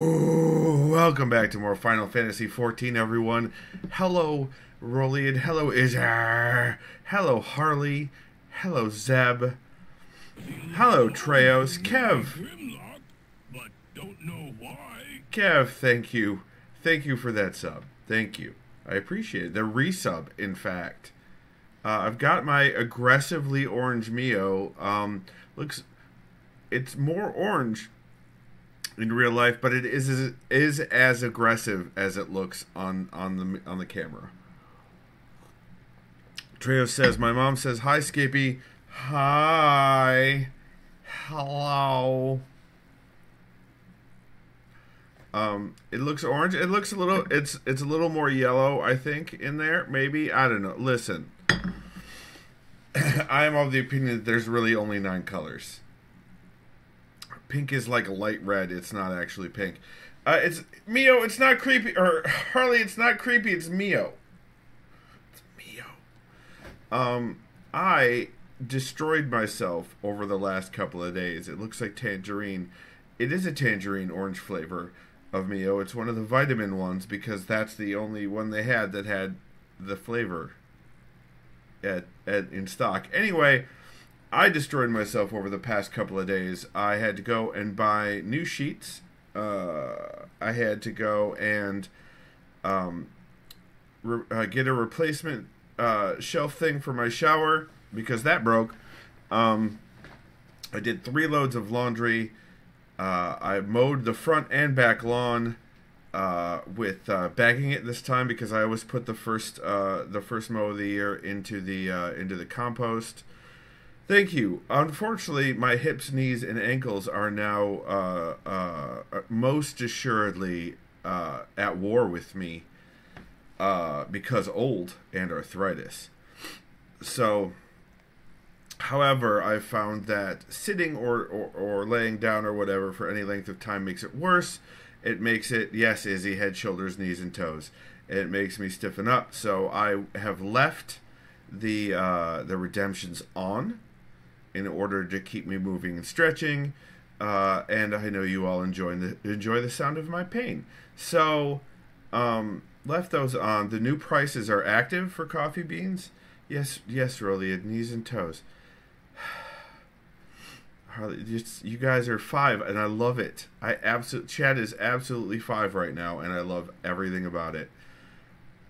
Welcome back to more Final Fantasy XIV, everyone. Hello, Roliad. Hello, Izar. Hello, Harley. Hello, Zeb. Hello, Treos. Kev. But don't know why. Kev, thank you. Thank you for that sub. Thank you. I appreciate it. The resub, in fact. Uh, I've got my aggressively orange Mio. Um, looks, it's more orange in real life, but it is is, as aggressive as it looks on on the on the camera. Trejo says, "My mom says hi, Skippy. Hi, hello." Um, it looks orange. It looks a little. It's it's a little more yellow, I think, in there. Maybe I don't know. Listen, I am of the opinion that there's really only nine colors pink is like a light red. It's not actually pink. Uh, it's Mio. It's not creepy. Or Harley. It's not creepy. It's Mio. It's Mio. Um, I destroyed myself over the last couple of days. It looks like tangerine. It is a tangerine orange flavor of Mio. It's one of the vitamin ones because that's the only one they had that had the flavor at, at in stock. Anyway, I destroyed myself over the past couple of days. I had to go and buy new sheets. Uh, I had to go and um, re- uh, get a replacement uh, shelf thing for my shower because that broke. Um, I did three loads of laundry. Uh, I mowed the front and back lawn uh, with uh, bagging it this time because I always put the first the first mow of the year into the into the compost. Thank you. Unfortunately, my hips, knees, and ankles are now uh, uh, most assuredly uh, at war with me uh, because old and arthritis. So, however, I've found that sitting or, or, or laying down or whatever for any length of time makes it worse. It makes it, yes, Izzy, head, shoulders, knees, and toes. It makes me stiffen up. So I have left the uh, the redemptions on in order to keep me moving and stretching. Uh, and I know you all enjoy the enjoy the sound of my pain. So um, left those on. The new prices are active for coffee beans. Yes, yes, Rolia, knees and toes. Harley, just, you guys are five, and I love it. I absolutely Chad is absolutely five right now, and I love everything about it.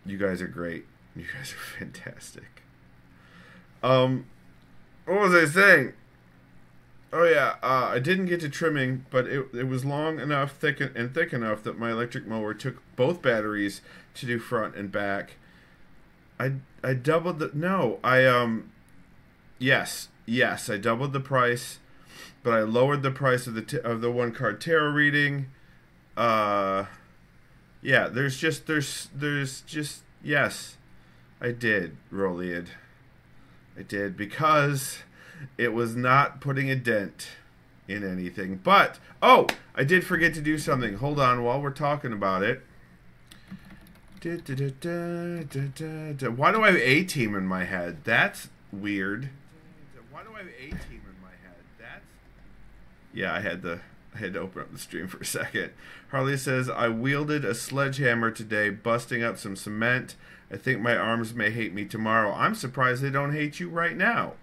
You guys are great. You guys are fantastic. Um, what was I saying? Oh yeah, uh, I didn't get to trimming, but it it was long enough, thick and thick enough that my electric mower took both batteries to do front and back. I I doubled the no, I um yes, yes, I doubled the price, but I lowered the price of the t- of the one card tarot reading. Uh yeah, there's just there's there's just yes. I did, Roliad. I did because it was not putting a dent in anything. But oh, I did forget to do something. Hold on, while we're talking about it. Why do I have a team in my head? That's weird. Why do I have a team in my head? That's yeah. I had to I had to open up the stream for a second. Harley says I wielded a sledgehammer today, busting up some cement. I think my arms may hate me tomorrow. I'm surprised they don't hate you right now.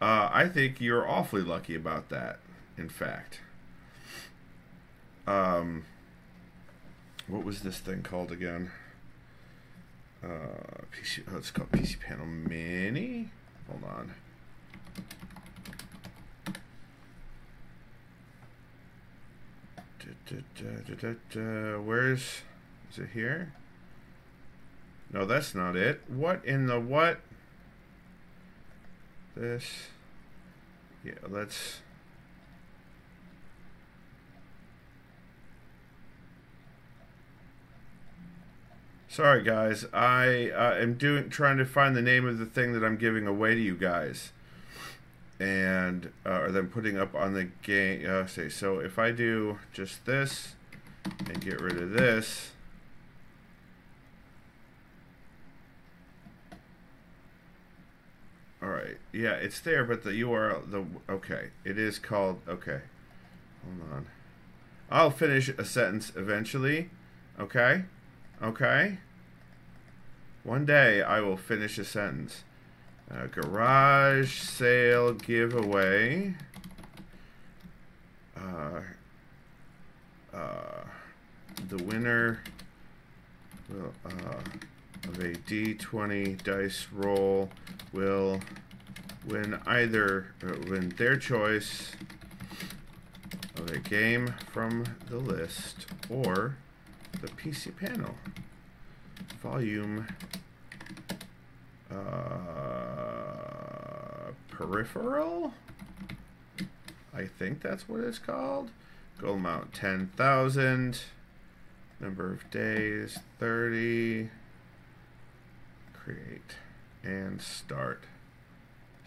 Uh, I think you're awfully lucky about that, in fact. Um, what was this thing called again? Uh, PC, oh, it's called PC Panel Mini. Hold on. Da, da, da, Where's is it here? No, that's not it. What in the what? This. Yeah, let's. Sorry, guys. I uh, am doing trying to find the name of the thing that I'm giving away to you guys, and uh, or then putting up on the game. Uh, say so. If I do just this and get rid of this. All right. Yeah, it's there, but the URL, the okay, it is called. Okay, hold on. I'll finish a sentence eventually. Okay? Okay? One day I will finish a sentence. Uh, garage sale giveaway. Uh, uh, the winner will, uh, of a d20 dice roll will win either uh, win their choice of a game from the list or the PC panel volume uh, peripheral. I think that's what it's called. Goal amount 10,000. Number of days 30. Create and start.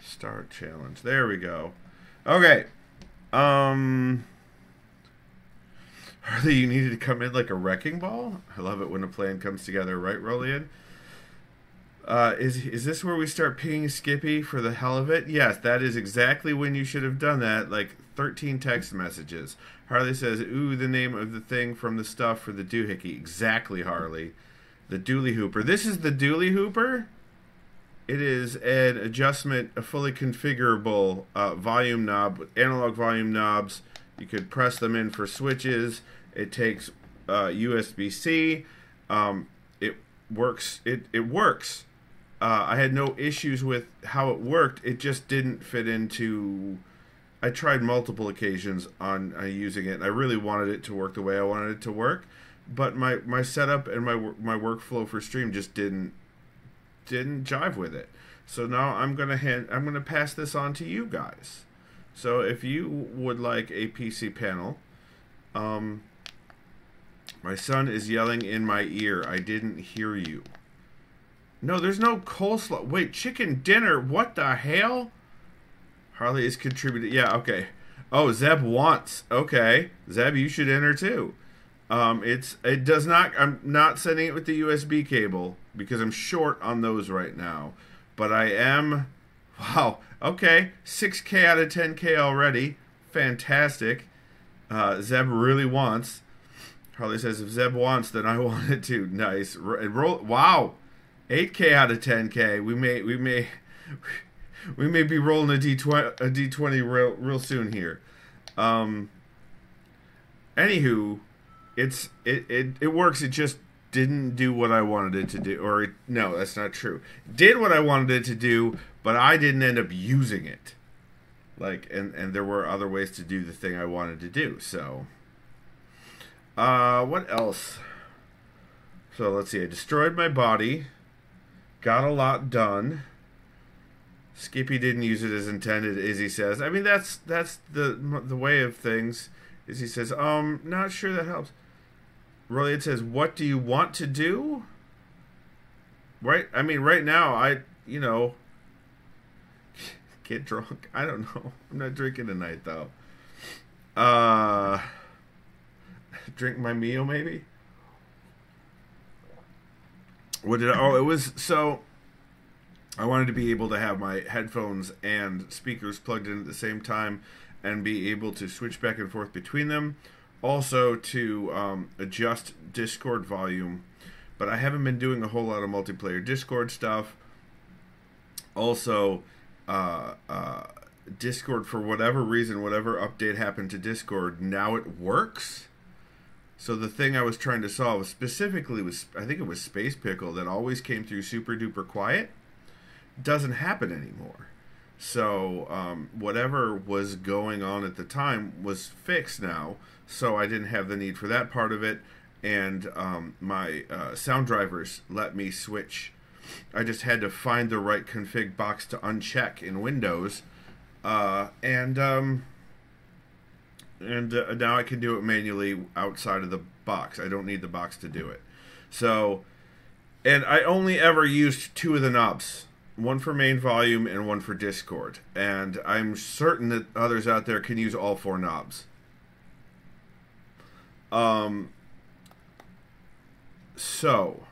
Start challenge. There we go. Okay. Um. Harley, you needed to come in like a wrecking ball. I love it when a plan comes together, right, Rolian? Uh, is is this where we start pinging Skippy for the hell of it? Yes, that is exactly when you should have done that. Like 13 text messages. Harley says, "Ooh, the name of the thing from the stuff for the doohickey." Exactly, Harley. The Dooley Hooper. This is the Dooley Hooper. It is an adjustment, a fully configurable uh, volume knob with analog volume knobs. You could press them in for switches. It takes uh, USB C. Um, it works. It it works. Uh, I had no issues with how it worked. It just didn't fit into. I tried multiple occasions on uh, using it, and I really wanted it to work the way I wanted it to work, but my my setup and my my workflow for stream just didn't didn't jive with it. So now I'm gonna hand I'm gonna pass this on to you guys. So if you would like a PC panel, um, my son is yelling in my ear. I didn't hear you. No, there's no coleslaw. Wait, chicken dinner. What the hell? Harley is contributed. Yeah, okay. Oh, Zeb wants. Okay, Zeb, you should enter too. Um, it's it does not. I'm not sending it with the USB cable because I'm short on those right now. But I am. Wow. Okay, 6K out of 10K already. Fantastic. Uh, Zeb really wants. Harley says if Zeb wants, then I want it too. Nice. Roll. Wow. 8K out of 10K. We may we may we may be rolling a D20 a D20 real real soon here. Um. Anywho, it's it, it it works. It just didn't do what I wanted it to do, or it, no, that's not true. Did what I wanted it to do, but I didn't end up using it. Like, and and there were other ways to do the thing I wanted to do. So, uh, what else? So let's see. I destroyed my body. Got a lot done. Skippy didn't use it as intended, Izzy says. I mean, that's that's the the way of things. Izzy says, um, not sure that helps. Really, it says, "What do you want to do?" Right. I mean, right now, I you know get drunk. I don't know. I'm not drinking tonight though. Uh, drink my meal maybe. What did I, oh it was so. I wanted to be able to have my headphones and speakers plugged in at the same time and be able to switch back and forth between them also to um, adjust Discord volume, but I haven't been doing a whole lot of multiplayer Discord stuff. Also, uh, uh, Discord for whatever reason, whatever update happened to Discord, now it works. So the thing I was trying to solve specifically was, I think it was Space Pickle that always came through super duper quiet, doesn't happen anymore. So um, whatever was going on at the time was fixed now so I didn't have the need for that part of it. And um, my uh, sound drivers let me switch. I just had to find the right config box to uncheck in Windows, uh, and um, and uh, now I can do it manually outside of the box. I don't need the box to do it. So, and I only ever used two of the knobs one for main volume and one for Discord. And I'm certain that others out there can use all four knobs. Um, so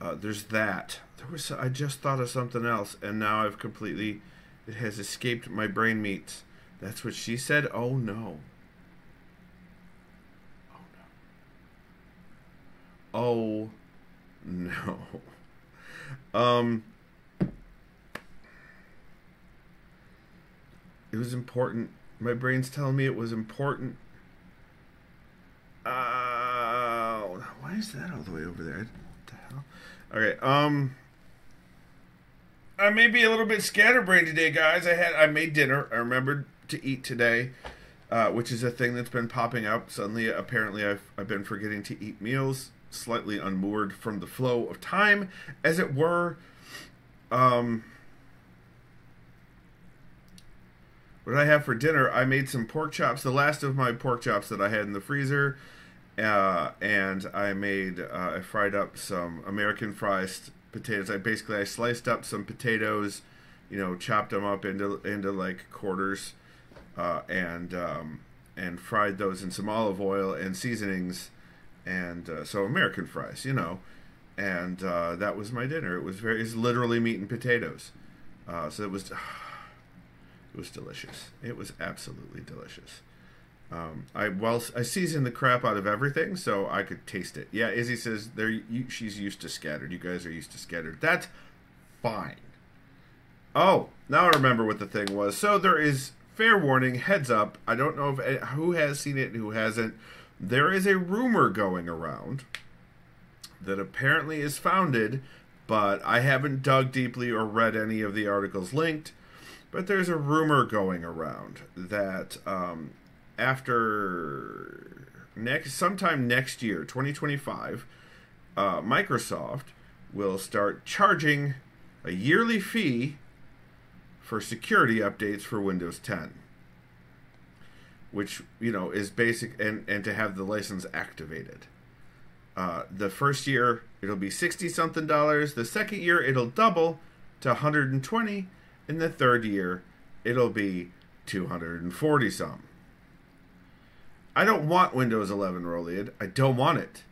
uh, there's that. There was I just thought of something else, and now I've completely it has escaped my brain meats. That's what she said. Oh no. Oh no. Oh no. Um. It was important. My brain's telling me it was important uh, why is that all the way over there? What the hell? Okay, um, I may be a little bit scatterbrained today, guys. I had I made dinner. I remembered to eat today, uh, which is a thing that's been popping up. Suddenly, apparently, I've I've been forgetting to eat meals, slightly unmoored from the flow of time, as it were. Um, what I have for dinner? I made some pork chops, the last of my pork chops that I had in the freezer, uh, and I made uh, I fried up some American fries potatoes. I basically I sliced up some potatoes, you know, chopped them up into into like quarters, uh, and um, and fried those in some olive oil and seasonings, and uh, so American fries, you know, and uh, that was my dinner. It was very it's literally meat and potatoes, uh, so it was it was delicious. It was absolutely delicious. Um, I well, I seasoned the crap out of everything so I could taste it. Yeah, Izzy says they're you, she's used to scattered. You guys are used to scattered. That's fine. Oh, now I remember what the thing was. So there is fair warning, heads up. I don't know if who has seen it and who hasn't. There is a rumor going around that apparently is founded, but I haven't dug deeply or read any of the articles linked. But there's a rumor going around that um, after next sometime next year, 2025, uh, Microsoft will start charging a yearly fee for security updates for Windows 10, which you know is basic, and and to have the license activated. Uh, the first year it'll be sixty something dollars. The second year it'll double to 120, and the third year it'll be 240 some. I don't want Windows 11 Rolliad. I don't want it.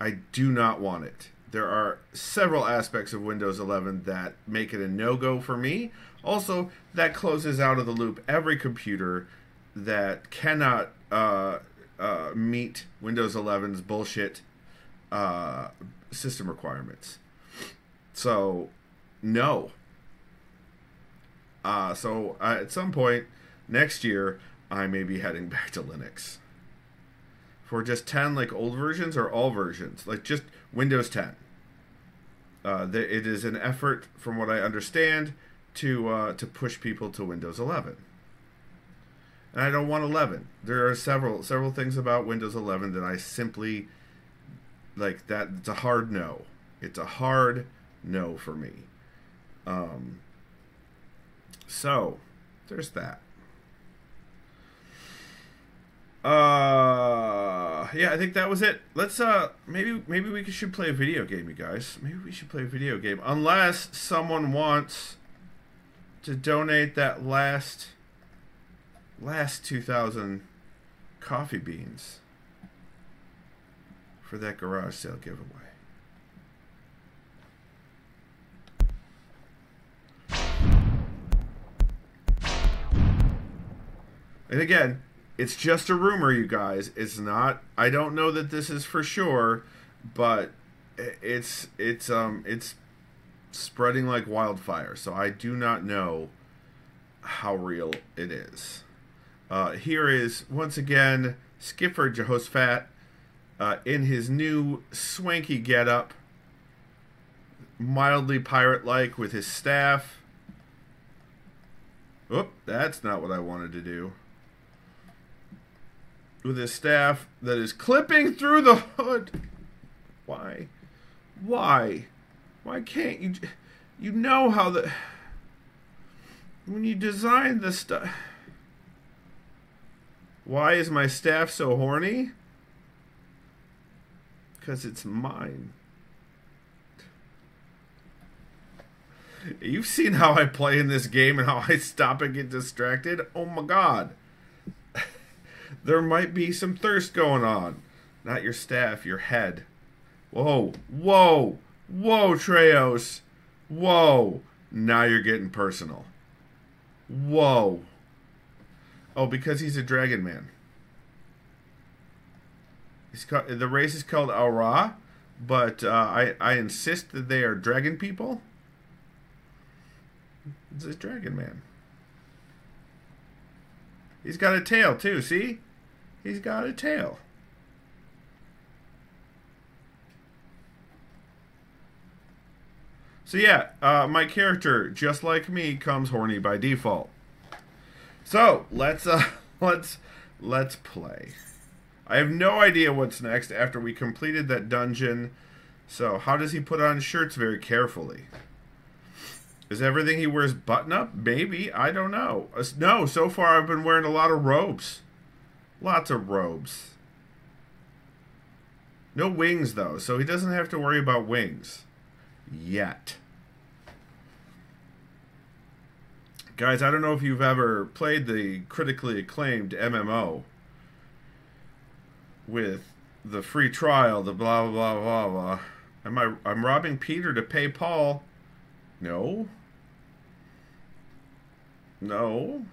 I do not want it. There are several aspects of Windows 11 that make it a no go for me. Also, that closes out of the loop every computer that cannot uh, uh, meet Windows 11's bullshit uh, system requirements. So, no. Uh, so, uh, at some point next year, I may be heading back to Linux. For just 10 like old versions or all versions, like just Windows 10. Uh, it is an effort, from what I understand, to uh, to push people to Windows 11. And I don't want 11. There are several several things about Windows 11 that I simply like. That it's a hard no. It's a hard no for me. Um, so there's that. Uh, yeah, I think that was it. Let's uh, maybe maybe we should play a video game, you guys. Maybe we should play a video game, unless someone wants to donate that last last two thousand coffee beans for that garage sale giveaway. And again, it's just a rumor, you guys. It's not. I don't know that this is for sure, but it's it's um it's spreading like wildfire. So I do not know how real it is. Uh, here is once again Skipper Jehoshaphat uh, in his new swanky getup, mildly pirate-like with his staff. Oop, that's not what I wanted to do with his staff that is clipping through the hood. Why? Why? Why can't you? You know how the. When you design the stuff. Why is my staff so horny? Because it's mine. You've seen how I play in this game and how I stop and get distracted. Oh my god there might be some thirst going on. Not your staff, your head. Whoa, whoa, whoa, Treos. Whoa. Now you're getting personal. Whoa. Oh, because he's a dragon man. Called, the race is called Au Ra. but uh, I I insist that they are dragon people. It's a dragon man. He's got a tail too. See, he's got a tail. So yeah, uh, my character, just like me, comes horny by default. So let's uh, let's let's play. I have no idea what's next after we completed that dungeon. So how does he put on shirts very carefully? Is everything he wears button up? Maybe I don't know. Uh, no, so far I've been wearing a lot of robes, lots of robes. No wings though, so he doesn't have to worry about wings yet. Guys, I don't know if you've ever played the critically acclaimed MMO with the free trial, the blah blah blah blah blah. Am I I'm robbing Peter to pay Paul? No. No.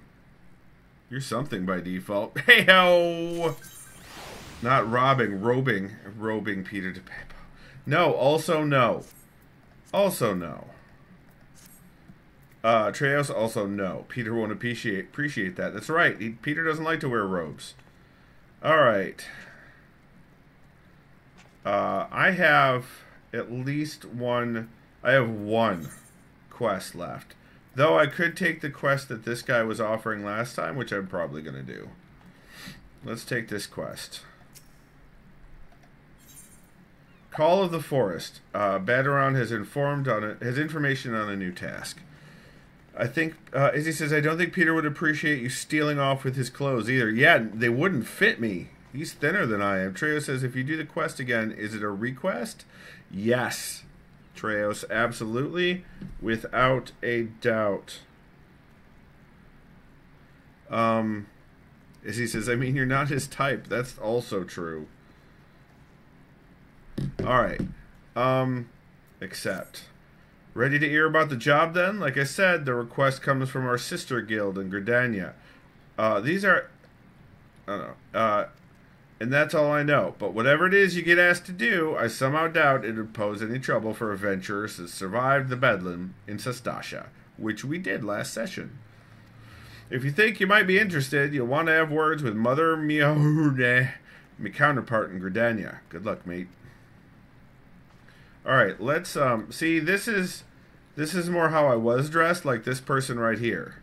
You're something by default. Hey ho! Not robbing, robing, robing Peter to Paul. No, also no. Also no. Uh, Treos also no. Peter won't appreciate appreciate that. That's right. He, Peter doesn't like to wear robes. All right. Uh, I have at least one. I have one quest left. Though I could take the quest that this guy was offering last time, which I'm probably going to do. Let's take this quest. Call of the Forest. Uh, Baderon has informed on it, has information on a new task. I think, uh, as he says, I don't think Peter would appreciate you stealing off with his clothes either. Yeah, they wouldn't fit me. He's thinner than I am. Treos says, if you do the quest again, is it a request? Yes. Treos, absolutely, without a doubt. Um, as he says, I mean, you're not his type. That's also true. All right. Um, accept. Ready to hear about the job then? Like I said, the request comes from our sister guild in Gridania. Uh, these are. I don't know. Uh, and that's all I know. But whatever it is you get asked to do, I somehow doubt it would pose any trouble for adventurers to survived the bedlam in Sastasha, which we did last session. If you think you might be interested, you'll want to have words with Mother Miounne, my counterpart in Gridania. Good luck, mate. All right, let's um see. This is this is more how I was dressed, like this person right here.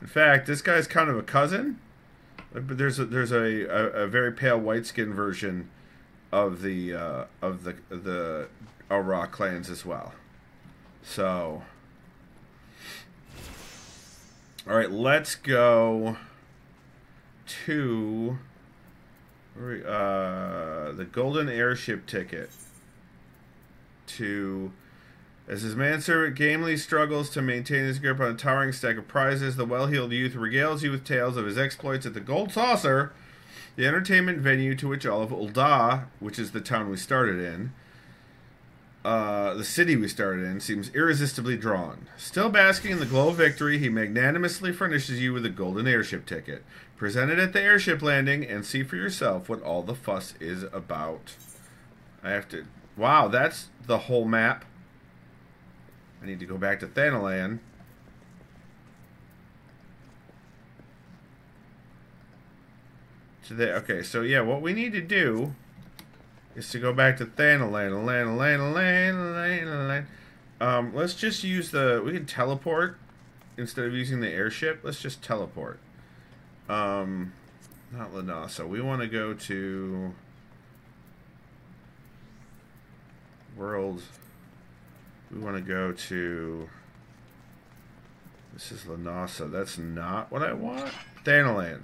In fact, this guy's kind of a cousin, but there's a, there's a, a, a very pale white skin version of the uh, of the the Rock clans as well. So, all right, let's go to uh, the golden airship ticket to as his manservant gamely struggles to maintain his grip on a towering stack of prizes, the well-heeled youth regales you with tales of his exploits at the Gold Saucer, the entertainment venue to which all of Ul'dah, which is the town we started in, uh, the city we started in, seems irresistibly drawn. Still basking in the glow of victory, he magnanimously furnishes you with a golden airship ticket. Present it at the airship landing and see for yourself what all the fuss is about. I have to. Wow, that's the whole map. I need to go back to Thanalan. Today, okay, so yeah, what we need to do is to go back to Thanalan, Lan, Lan, Lan, Lan, Lan. Um, let's just use the. We can teleport instead of using the airship. Let's just teleport. Um, not La Noscea. We want to go to world. We want to go to. This is La Noscea. That's not what I want. Thanalan.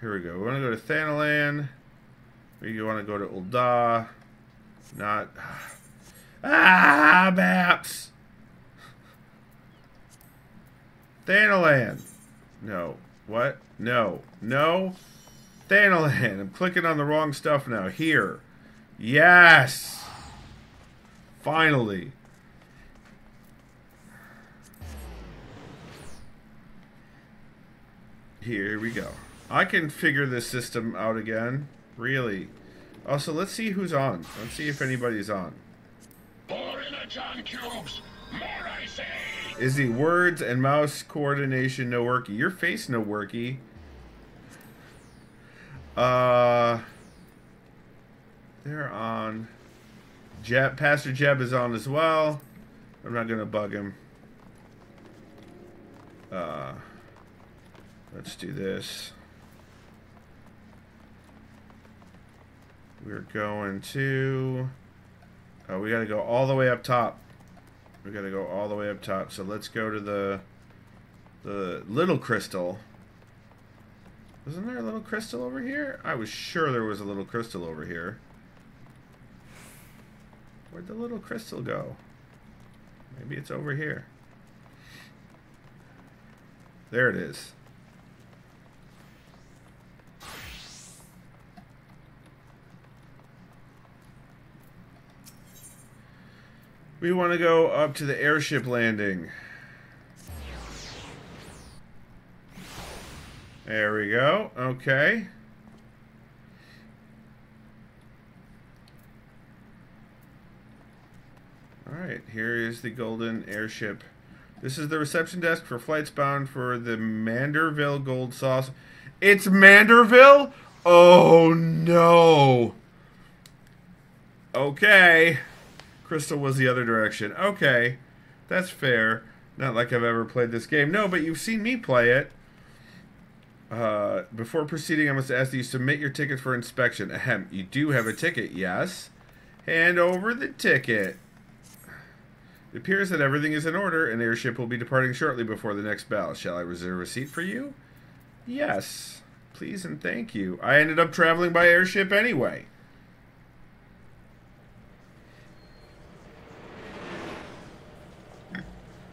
Here we go. We want to go to Thanalan. We want to go to Ul'dah. Not. Ah, maps! Thanalan. No. What? No. No. Thanalan. I'm clicking on the wrong stuff now. Here. Yes! Finally. Here we go. I can figure this system out again. Really. Also, let's see who's on. Let's see if anybody's on. Pour in the John cubes. More, I say. Is the words and mouse coordination no worky? Your face no worky. Uh, they're on. Jeb, Pastor Jeb is on as well. I'm not gonna bug him. Uh, let's do this. We're going to. Oh, we gotta go all the way up top. We gotta go all the way up top. So let's go to the the little crystal. Wasn't there a little crystal over here? I was sure there was a little crystal over here. Where'd the little crystal go? Maybe it's over here. There it is. We want to go up to the airship landing. There we go. Okay. Alright, here is the golden airship. This is the reception desk for flights bound for the Manderville Gold Sauce. It's Manderville? Oh no. Okay. Crystal was the other direction. Okay. That's fair. Not like I've ever played this game. No, but you've seen me play it. Uh, before proceeding, I must ask that you submit your ticket for inspection. Ahem. You do have a ticket, yes. Hand over the ticket. It appears that everything is in order. An airship will be departing shortly before the next bell. Shall I reserve a seat for you? Yes. Please and thank you. I ended up traveling by airship anyway.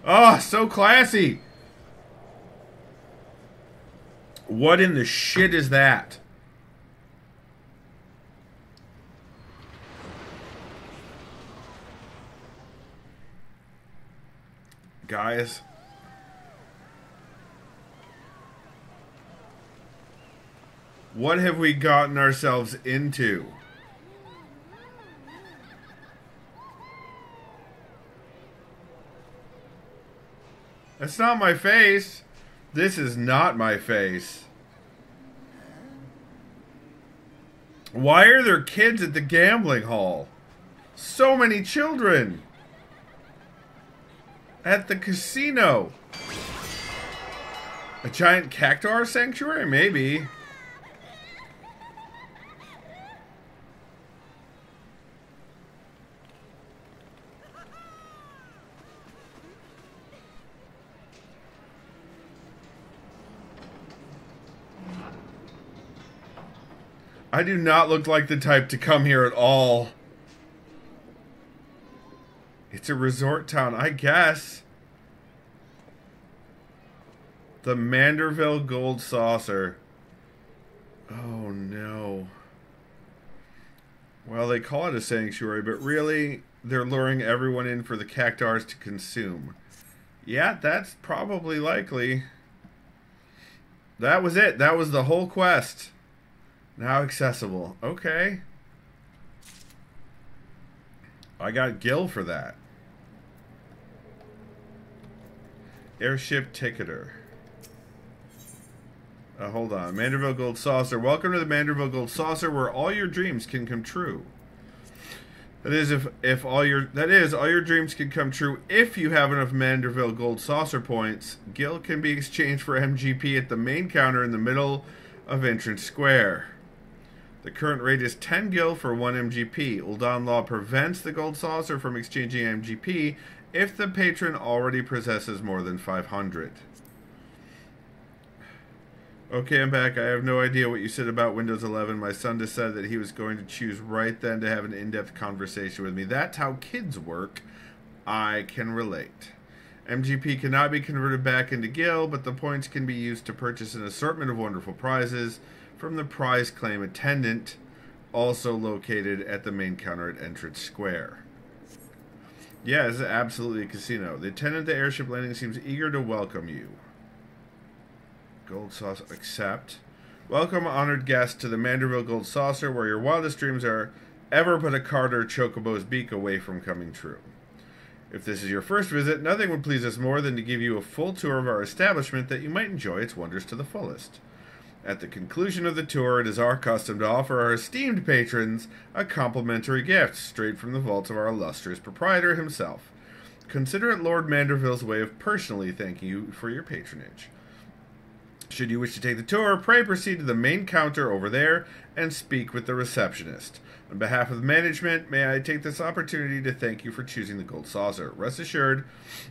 Oh, so classy. What in the shit is that? Guys. What have we gotten ourselves into? That's not my face. This is not my face. Why are there kids at the gambling hall? So many children. At the casino. A giant cactuar sanctuary? Maybe. I do not look like the type to come here at all. It's a resort town, I guess. The Manderville Gold Saucer. Oh no. Well, they call it a sanctuary, but really, they're luring everyone in for the cactuars to consume. Yeah, that's probably likely. That was it. That was the whole quest. Now accessible. Okay. I got Gil for that. Airship ticketer. Uh, hold on. Manderville Gold Saucer. Welcome to the Manderville Gold Saucer where all your dreams can come true. That is if if all your that is all your dreams can come true if you have enough Manderville Gold Saucer points. Gil can be exchanged for MGP at the main counter in the middle of Entrance Square. The current rate is 10 gil for 1 MGP. Ul'dahn law prevents the gold saucer from exchanging MGP if the patron already possesses more than 500. Okay, I'm back. I have no idea what you said about Windows 11. My son decided that he was going to choose right then to have an in-depth conversation with me. That's how kids work. I can relate. MGP cannot be converted back into Gil, but the points can be used to purchase an assortment of wonderful prizes from the prize claim attendant, also located at the main counter at Entrance Square. Yeah, this is absolutely a casino. The attendant at the airship landing seems eager to welcome you. Gold sauce, accept. Welcome, honored guest, to the Manderville Gold Saucer, where your wildest dreams are ever but a Carter chocobo's beak away from coming true. If this is your first visit, nothing would please us more than to give you a full tour of our establishment that you might enjoy its wonders to the fullest. At the conclusion of the tour, it is our custom to offer our esteemed patrons a complimentary gift straight from the vaults of our illustrious proprietor himself. Consider it Lord Manderville's way of personally thanking you for your patronage. Should you wish to take the tour, pray proceed to the main counter over there and speak with the receptionist. On behalf of the management, may I take this opportunity to thank you for choosing the Gold Saucer. Rest assured,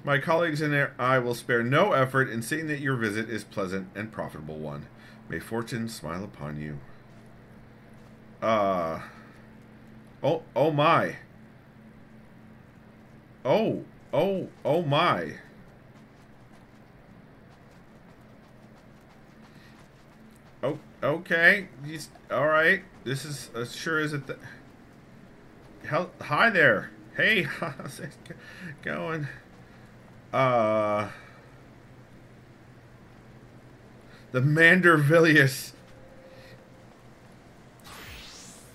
my colleagues and I will spare no effort in seeing that your visit is pleasant and profitable one. May fortune smile upon you. Uh Oh oh my. Oh, oh, oh my. Oh, okay. He's all right. This is uh, sure is it. Hel- hi there. Hey, how's it going? Uh, the Mandervillius.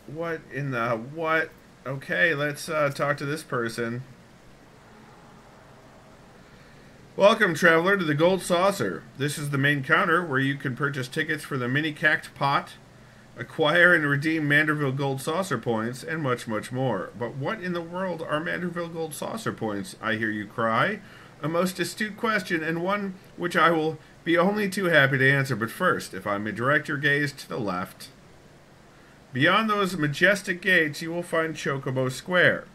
What in the what? Okay, let's uh, talk to this person. Welcome, traveler, to the Gold Saucer. This is the main counter where you can purchase tickets for the mini Cactpot, acquire and redeem Manderville Gold Saucer points, and much, much more. But what in the world are Manderville Gold Saucer points? I hear you cry. A most astute question, and one which I will be only too happy to answer. But first, if I may direct your gaze to the left. Beyond those majestic gates, you will find Chocobo Square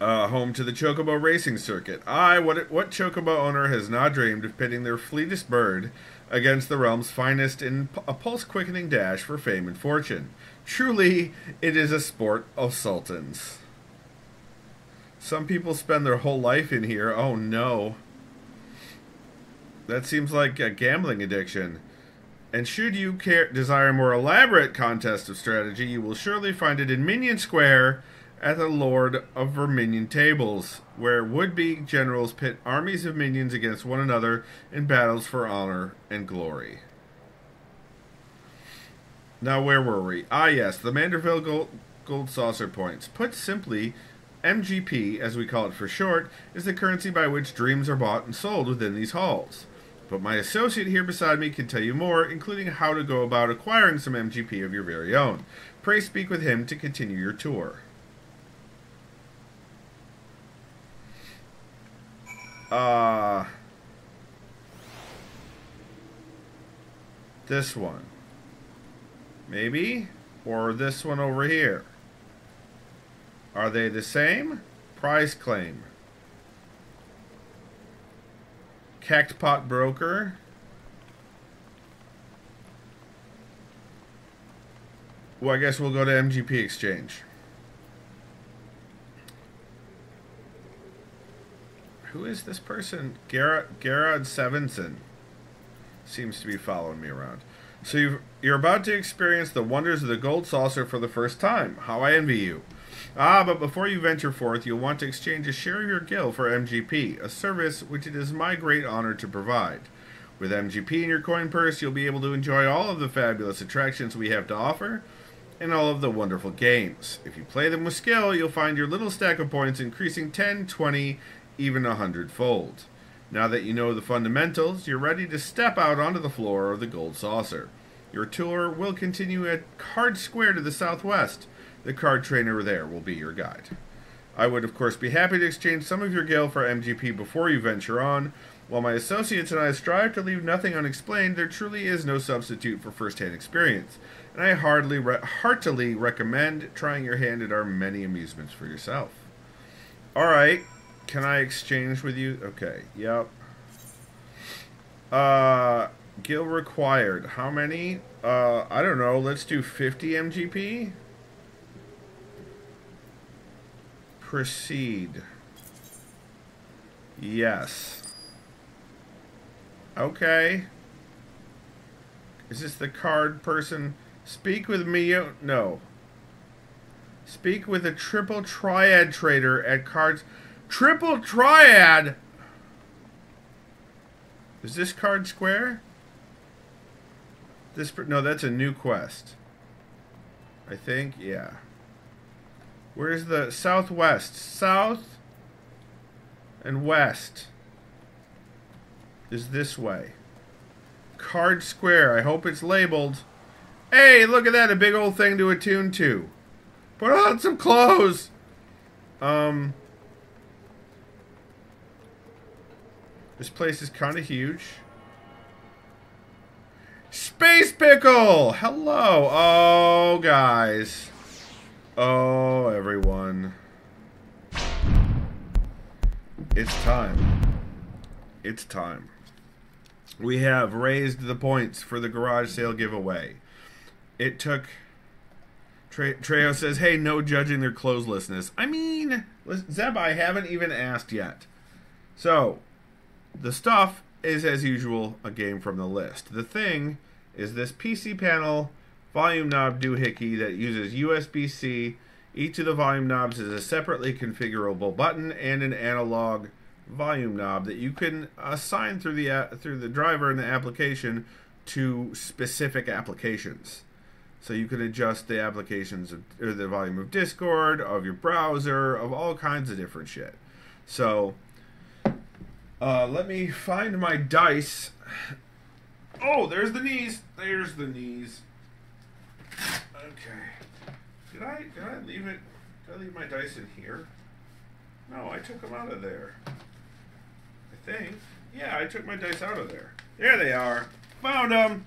uh, home to the Chocobo racing circuit. I, what what Chocobo owner has not dreamed of pitting their fleetest bird against the realm's finest in a pulse-quickening dash for fame and fortune? Truly, it is a sport of sultans. Some people spend their whole life in here. Oh no. That seems like a gambling addiction. And should you care, desire a more elaborate contest of strategy, you will surely find it in Minion Square at the Lord of Verminion tables, where would be generals pit armies of minions against one another in battles for honor and glory. Now, where were we? Ah, yes, the Manderville Gold, Gold Saucer Points. Put simply, MGP, as we call it for short, is the currency by which dreams are bought and sold within these halls. But my associate here beside me can tell you more, including how to go about acquiring some MGP of your very own. Pray speak with him to continue your tour. Uh, this one. Maybe? Or this one over here. Are they the same? Price claim. Cactpot broker. Well, I guess we'll go to MGP exchange. Who is this person? Garrett Garrod Sevenson seems to be following me around. So you you're about to experience the wonders of the gold saucer for the first time. How I envy you. Ah, but before you venture forth, you'll want to exchange a share of your gil for MGP, a service which it is my great honor to provide. With MGP in your coin purse, you'll be able to enjoy all of the fabulous attractions we have to offer and all of the wonderful games. If you play them with skill, you'll find your little stack of points increasing 10, 20, even a hundredfold. Now that you know the fundamentals, you're ready to step out onto the floor of the Gold Saucer. Your tour will continue at Card Square to the southwest. The card trainer there will be your guide. I would, of course, be happy to exchange some of your gil for MGP before you venture on. While my associates and I strive to leave nothing unexplained, there truly is no substitute for first-hand experience, and I hardly re- heartily recommend trying your hand at our many amusements for yourself. All right, can I exchange with you? Okay, yep. Uh, Gil required. How many? Uh, I don't know. Let's do 50 MGP. Proceed. Yes. Okay. Is this the card person? Speak with me. Uh, no. Speak with a triple triad trader at cards. Triple Triad. Is this card square? this no, that's a new quest. I think, yeah. Where's the southwest? South and west is this way. Card Square. I hope it's labeled. Hey, look at that, a big old thing to attune to. Put on some clothes. Um This place is kind of huge. Space Pickle! Hello! Oh, guys. Oh, everyone. It's time. It's time. We have raised the points for the garage sale giveaway. It took. Tre- Trejo says, hey, no judging their clotheslessness. I mean, Zeb, I haven't even asked yet. So, the stuff is, as usual, a game from the list. The thing is this PC panel volume knob doohickey that uses USB C. Each of the volume knobs is a separately configurable button and an analog volume knob that you can assign through the through the driver in the application to specific applications. So you can adjust the applications of, or the volume of Discord, of your browser, of all kinds of different shit. So uh, let me find my dice. Oh, there's the knees. There's the knees. Okay. Did I did I leave it? Did I leave my dice in here? No, I took them out of there. I think. Yeah, I took my dice out of there. There they are. Found them.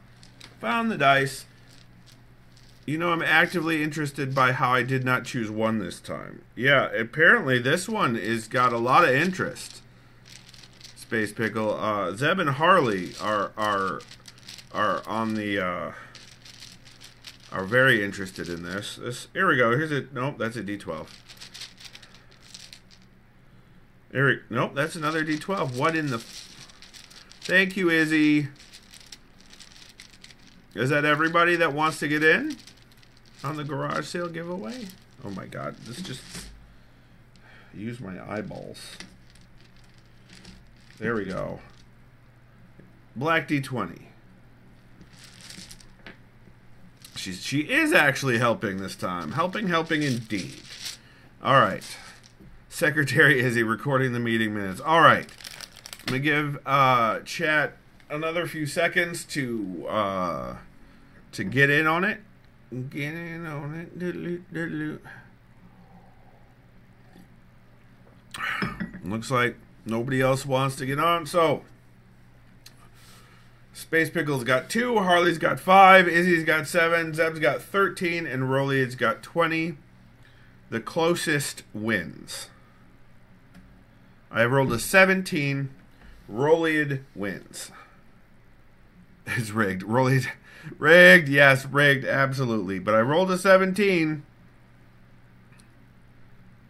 Found the dice. You know, I'm actively interested by how I did not choose one this time. Yeah, apparently this one is got a lot of interest. Space Pickle. Uh, Zeb and Harley are are are on the uh, are very interested in this. This here we go. Here's a nope. That's a D12. Eric, nope. That's another D12. What in the? Thank you, Izzy. Is that everybody that wants to get in on the garage sale giveaway? Oh my God! This just use my eyeballs. There we go. Black D20. She's she is actually helping this time. Helping, helping indeed. All right. Secretary Izzy recording the meeting minutes. All right. I'm gonna give uh, chat another few seconds to uh, to get in on it. Get in on it. Looks like nobody else wants to get on, so Space Pickle's got two, Harley's got five, Izzy's got seven, Zeb's got 13, and Rollied's got 20. The closest wins. I rolled a 17. Rollied wins. It's rigged. Rollied. Rigged. Yes, rigged. Absolutely. But I rolled a 17.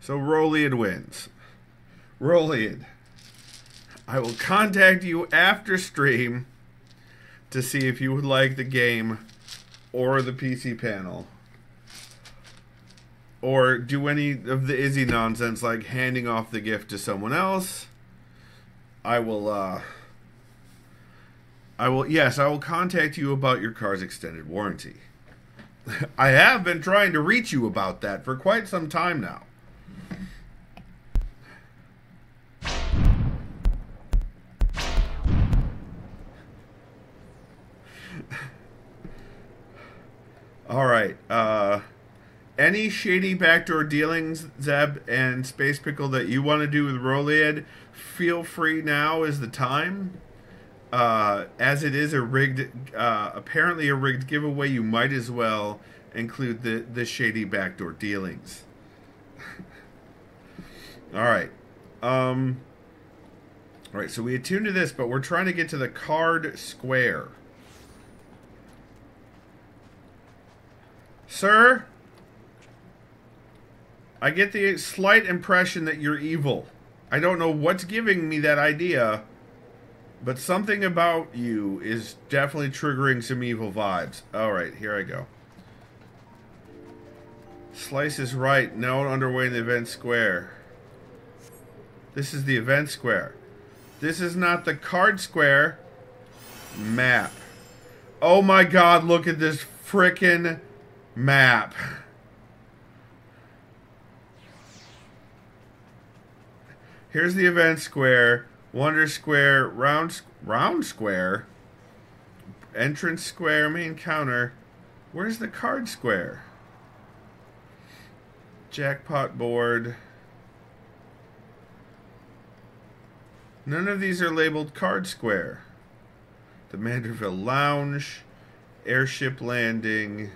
So Rollied wins. Rollied. I will contact you after stream to see if you would like the game or the PC panel. Or do any of the Izzy nonsense like handing off the gift to someone else. I will uh I will yes, I will contact you about your car's extended warranty. I have been trying to reach you about that for quite some time now. All right. Uh, any shady backdoor dealings, Zeb and Space Pickle, that you want to do with Rollied, feel free now is the time. Uh, as it is a rigged, uh, apparently a rigged giveaway, you might as well include the, the shady backdoor dealings. all right. Um, all right, so we attuned to this, but we're trying to get to the card square. Sir, I get the slight impression that you're evil. I don't know what's giving me that idea, but something about you is definitely triggering some evil vibes. All right, here I go. Slice is right. Now underway in the event square. This is the event square. This is not the card square map. Oh my god, look at this frickin' map. Here's the event square, wonder square, round round square, entrance square, main counter. Where's the card square? Jackpot board. None of these are labeled card square. The Manderville Lounge, airship landing.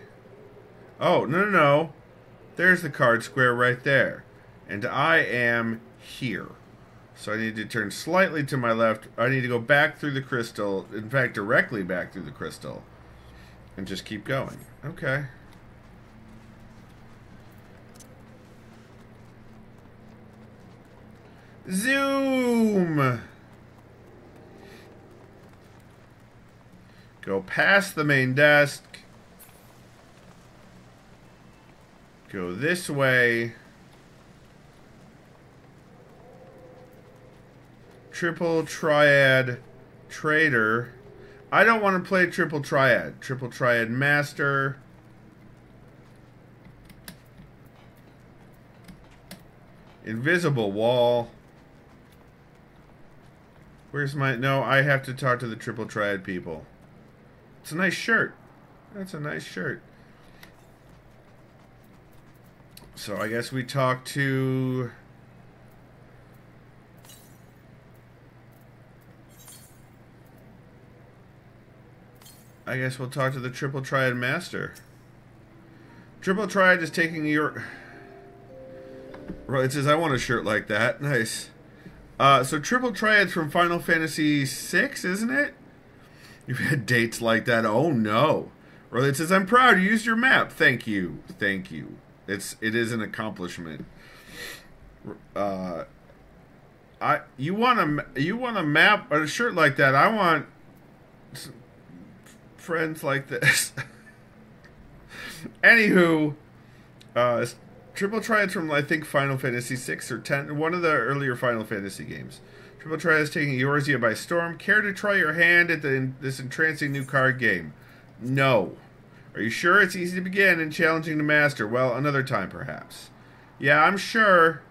Oh, no, no, no. There's the card square right there. And I am here. So I need to turn slightly to my left. I need to go back through the crystal. In fact, directly back through the crystal. And just keep going. Okay. Zoom! Go past the main desk. Go this way. Triple Triad Trader. I don't want to play Triple Triad. Triple Triad Master. Invisible Wall. Where's my... No, I have to talk to the Triple Triad people. It's a nice shirt. That's a nice shirt. So I guess we talk to... I guess we'll talk to the Triple Triad Master. Triple Triad is taking your... Right, it says, I want a shirt like that. Nice. Uh, so Triple Triad's from Final Fantasy VI, isn't it? You've had dates like that. Oh, no. Right, it says, I'm proud you used your map. Thank you. Thank you. It's It is an accomplishment. Uh... I you want a you want a map or a shirt like that? I want friends like this. Anywho, uh, Triple Triad from I think Final Fantasy six or ten, one of the earlier Final Fantasy games. Triple Triad is taking Eorzea by storm. Care to try your hand at the, this entrancing new card game? No. Are you sure it's easy to begin and challenging to master? Well, another time perhaps. Yeah, I'm sure.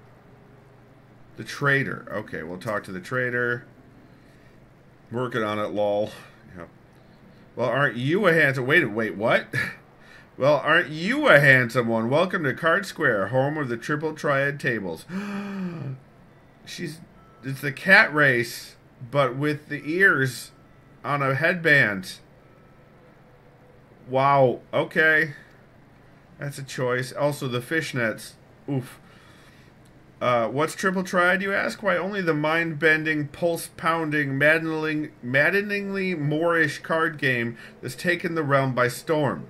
The trader. Okay, we'll talk to the trader. Working on it, lol. Yep. Well, aren't you a handsome? Wait, wait, what? Well, aren't you a handsome one? Welcome to Card Square, home of the Triple Triad tables. She's it's the cat race, but with the ears on a headband. Wow. Okay, that's a choice. Also, the fishnets. Oof. Uh, what's Triple Triad, you ask? Why, only the mind bending, pulse pounding, maddening, maddeningly Moorish card game that's taken the realm by storm.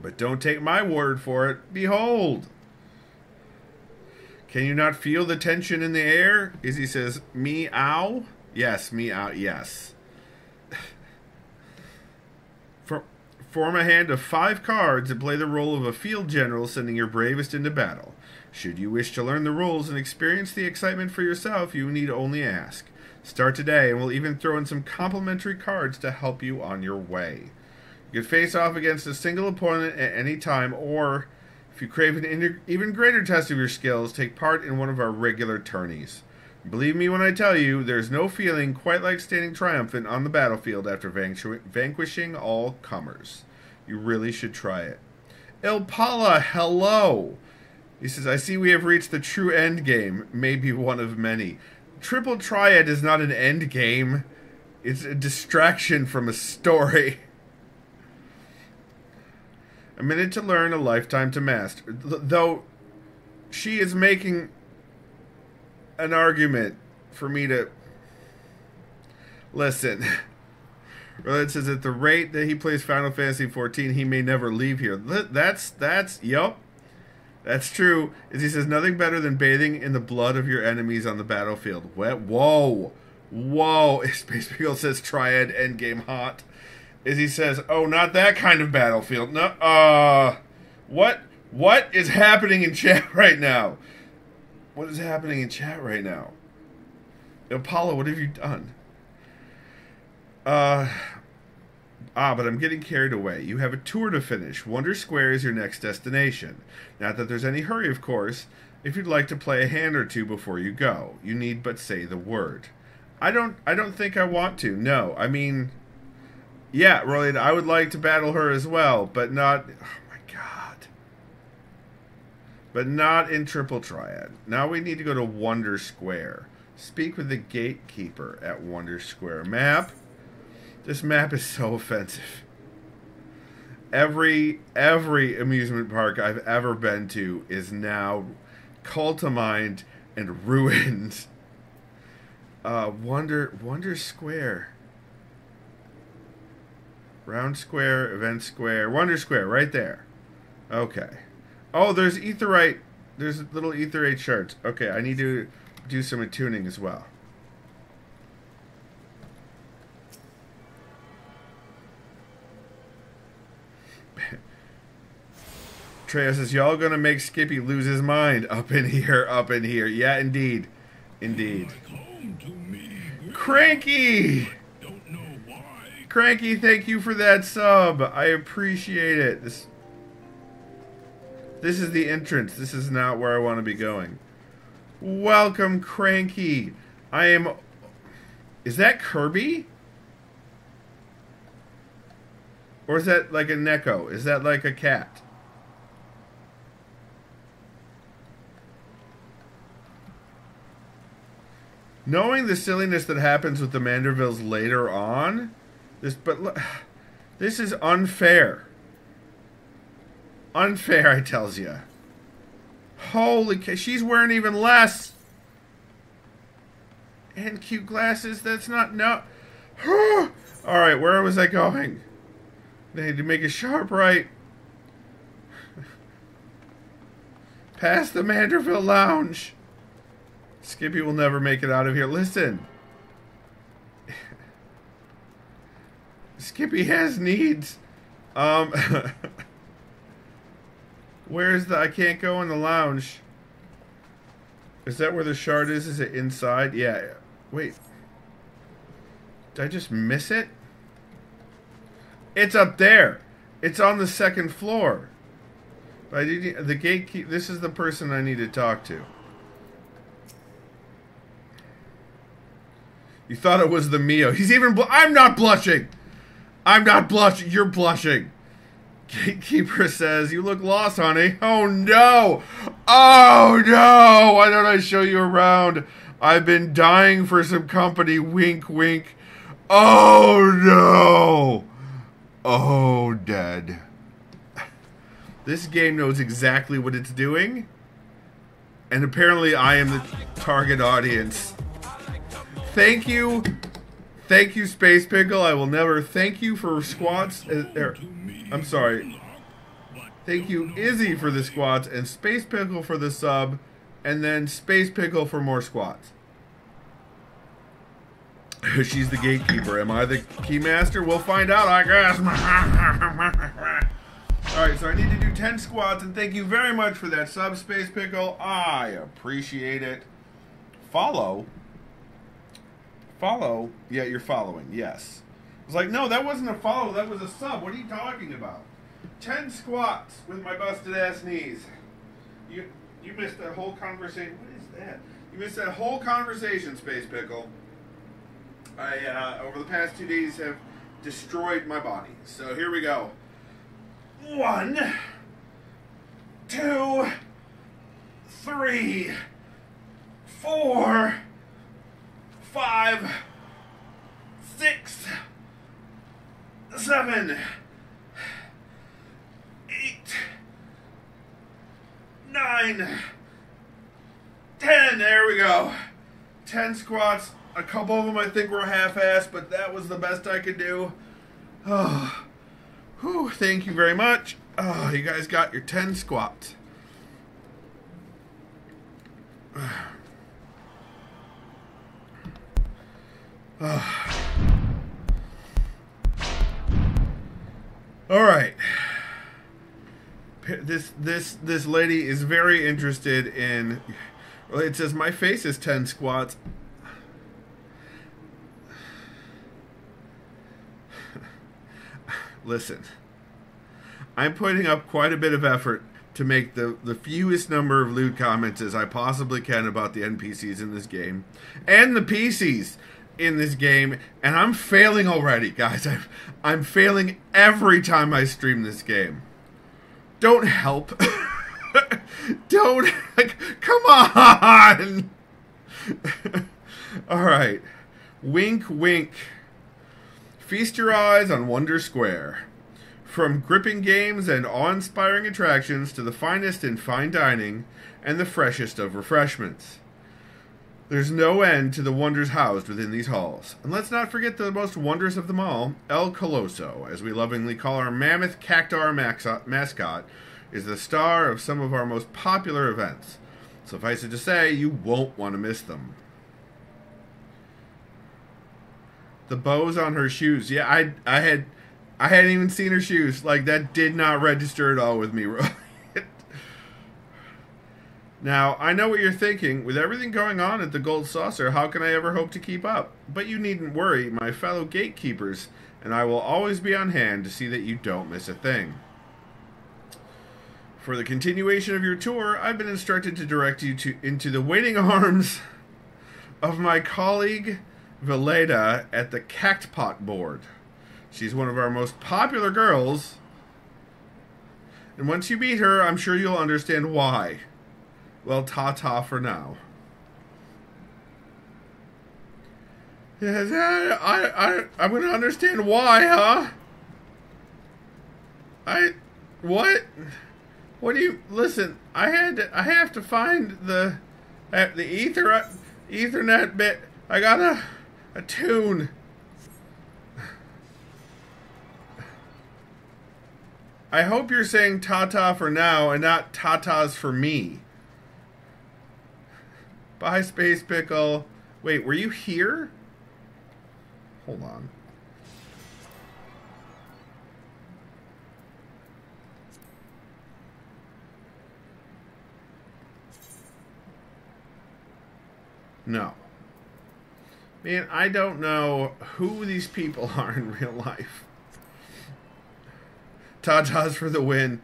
But don't take my word for it. Behold! Can you not feel the tension in the air? Izzy says, Meow? Yes, meow, yes. For, form a hand of five cards and play the role of a field general sending your bravest into battle. Should you wish to learn the rules and experience the excitement for yourself, you need only ask. Start today, and we'll even throw in some complimentary cards to help you on your way. You can face off against a single opponent at any time, or, if you crave an even greater test of your skills, take part in one of our regular tourneys. Believe me when I tell you, there's no feeling quite like standing triumphant on the battlefield after vanqu- vanquishing all comers. You really should try it. Ilpala, hello! He says, I see we have reached the true end game, maybe one of many. Triple Triad is not an end game, it's a distraction from a story. A minute to learn, a lifetime to master. Though she is making an argument for me to listen. It says at the rate that he plays Final Fantasy 14, he may never leave here. That's that's yep. That's true. As he says, nothing better than bathing in the blood of your enemies on the battlefield. Wet. Whoa, whoa. Space Beagle says Triad Endgame hot is he says, "Oh, not that kind of battlefield." No, uh, what what is happening in chat right now? What is happening in chat right now? Apollo, what have you done? Uh, Ah, but I'm getting carried away. You have a tour to finish. Wonder Square is your next destination. Not that there's any hurry, of course. If you'd like to play a hand or two before you go, you need but say the word. I don't I don't think I want to. No. I mean yeah, Royd, I would like to battle her as well, but not. But not in Triple Triad. Now we need to go to Wonder Square. Speak with the gatekeeper at Wonder Square. Map. This map is so offensive. Every every amusement park I've ever been to is now cultimined and ruined. Uh, Wonder Wonder Square. Round Square, Event Square, Wonder Square, right there. Okay. Oh, there's Aetheryte. There's little Aetheryte shards. Okay, I need to do some attuning as well. Treya says, Y'all gonna make Skippy lose his mind up in here, up in here. Yeah, indeed. Indeed. Like home to me. Cranky! Don't know why. Cranky, thank you for that sub. I appreciate it. This This is the entrance. This is not where I want to be going. Welcome, Cranky. I am Is that Kirby? Or is that like a Neko? Is that like a cat? knowing the silliness that happens with the Mandervilles later on, this but this is unfair. Unfair, I tells you. Holy, ca- she's wearing even less. And cute glasses. That's not no. All right, where was I going? They had to make a sharp right. Past the Manderville Lounge. Skippy will never make it out of here. Listen. Skippy has needs. Um Where's the I can't go in the lounge. Is that where the shard is? Is it inside? Yeah. Wait. Did I just miss it? It's up there. It's on the second floor. But I did the gatekeep this is the person I need to talk to. You thought it was the Mio. He's even. I'm not blushing. I'm not blushing. You're blushing. Gatekeeper says, You look lost, honey. Oh no. Oh no. Why don't I show you around? I've been dying for some company. Wink, wink. Oh no. Oh, dead. This game knows exactly what it's doing. And apparently, I am the target audience. Thank you. Thank you, Space Pickle. I will never thank you for squats. uh, er, I'm sorry. Thank you, Izzy, for the squats, and Space Pickle for the sub, and then Space Pickle for more squats. She's the gatekeeper. Am I the keymaster? We'll find out, I guess. Alright, so I need to do 10 squats, and thank you very much for that sub, Space Pickle. I appreciate it. Follow. Follow. Yeah, you're following. Yes. I was like, no, that wasn't a follow. That was a sub. What are you talking about? 10 squats with my busted ass knees. You you missed that whole conversation. What is that? You missed that whole conversation, Space Pickle. I, uh, over the past two days, have destroyed my body. So here we go. One, two, three, four, five, six, seven, eight, nine, ten. There we go. Ten squats. A couple of them I think were half-assed, but that was the best I could do. Oh, whew, thank you very much. Oh, you guys got your ten squats. All right. This this this lady is very interested in. Well, it says my face is ten squats. listen. I'm putting up quite a bit of effort to make the, the fewest number of lewd comments as I possibly can about the NPCs in this game and the PCs in this game, and I'm failing already, guys. I'm, I'm failing every time I stream this game. Don't help. Don't. Like, come on! Alright. Wink, wink. Feast your eyes on Wonder Square. From gripping games and awe inspiring attractions to the finest in fine dining and the freshest of refreshments. There's no end to the wonders housed within these halls. And let's not forget the most wondrous of them all, El Coloso, as we lovingly call our mammoth cactuar mascot, is the star of some of our most popular events. Suffice it to say, you won't want to miss them. The bows on her shoes. Yeah, I I had I hadn't even seen her shoes. Like that did not register at all with me. now, I know what you're thinking. With everything going on at the Gold Saucer, how can I ever hope to keep up? But you needn't worry, my fellow gatekeepers, and I will always be on hand to see that you don't miss a thing. For the continuation of your tour, I've been instructed to direct you to into the waiting arms of my colleague Veleda at the Cactpot board. She's one of our most popular girls. And once you meet her, I'm sure you'll understand why. Well, ta ta for now. Yes, I, I, I'm gonna understand why, huh? I, what? What do you listen? I had to, I have to find the, uh, the ether, Ethernet bit. I got a, a tune. I hope you're saying Tata for now and not Tatas for me. Bye, Space Pickle. Wait, were you here? Hold on. No. Man, I don't know who these people are in real life. Tatas for the win.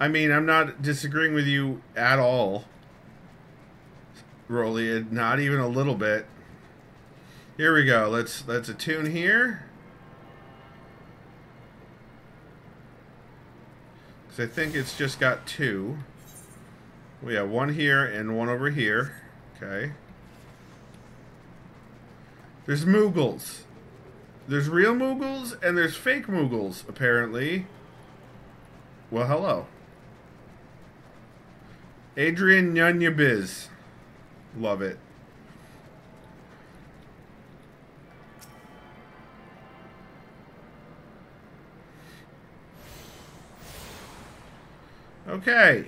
I mean, I'm not disagreeing with you at all. Rolly, not even a little bit. Here we go. Let's let's attune here. Cuz I think it's just got two. We have one here and one over here. Okay. There's Moogles. There's real Moogles and there's fake Moogles, apparently. Well, hello. Adrian Nunya Biz. Love it. Okay.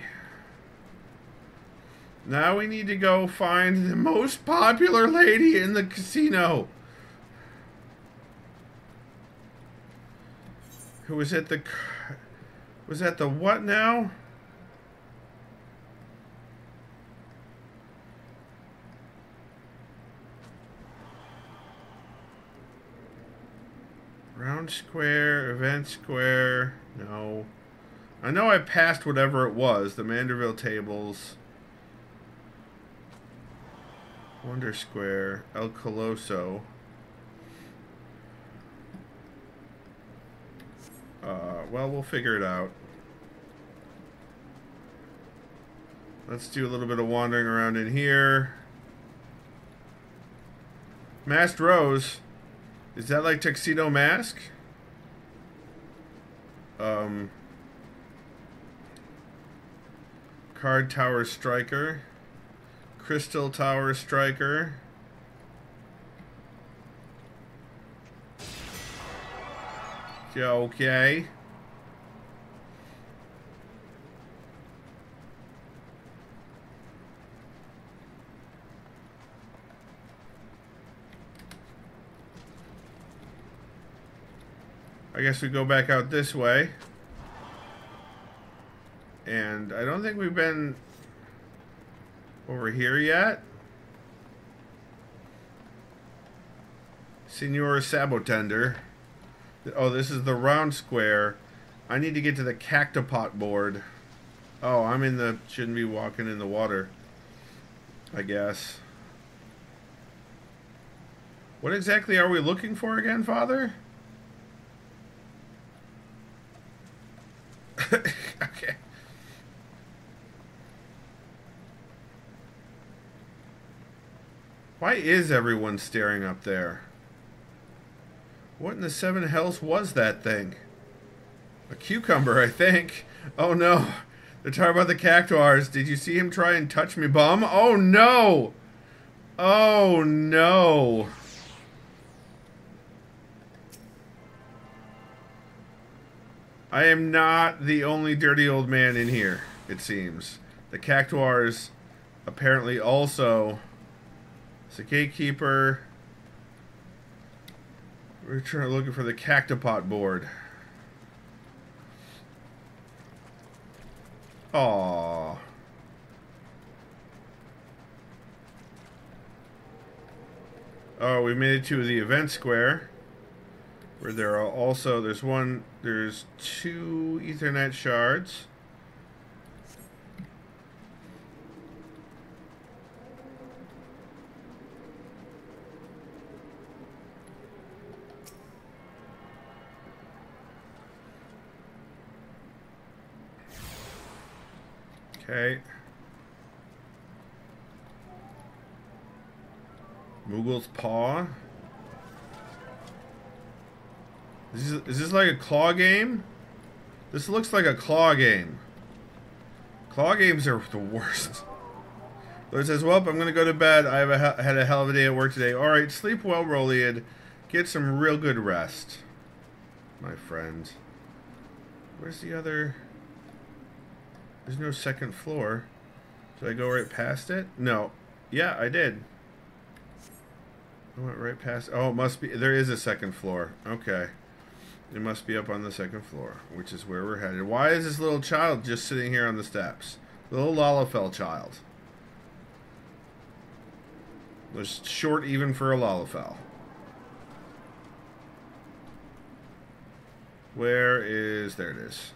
Now we need to go find the most popular lady in the casino. Who was at the was at the what now? Round square, event square. No. I know I passed whatever it was, the Manderville tables. Wonder Square, El Coloso. Uh, well, we'll figure it out. Let's do a little bit of wandering around in here. Masked Rose. Is that like Tuxedo Mask? Um, Card Tower Striker. Crystal Tower Striker. Okay. I guess we go back out this way. And I don't think we've been over here yet. Senor Sabotender. Oh, this is the round square. I need to get to the cactopot board. Oh, I'm in the... Shouldn't be walking in the water. I guess. What exactly are we looking for again, Father? okay. Why is everyone staring up there? What in the seven hells was that thing? A cucumber, I think. Oh no. They're talking about the cactuars. Did you see him try and touch me bum? Oh no! Oh no! I am not the only dirty old man in here, it seems. The cactuars apparently also. It's a gatekeeper. We're trying looking for the cactopot board. Aww. Oh, we made it to the event square. Where there are also, there's one, there's two Ethernet shards. Okay. Moogle's paw. Is this, is this like a claw game? This looks like a claw game. Claw games are the worst. Lord says, well, I'm going to go to bed. I have a, had a hell of a day at work today. All right, sleep well, Roliad. Get some real good rest, my friend. Where's the other... There's no second floor. Did I go right past it? No. Yeah, I did. I went right past... Oh, it must be... There is a second floor. Okay. It must be up on the second floor, which is where we're headed. Why is this little child just sitting here on the steps? Little Lalafell child. Was short even for a Lalafell. Where is... There it is.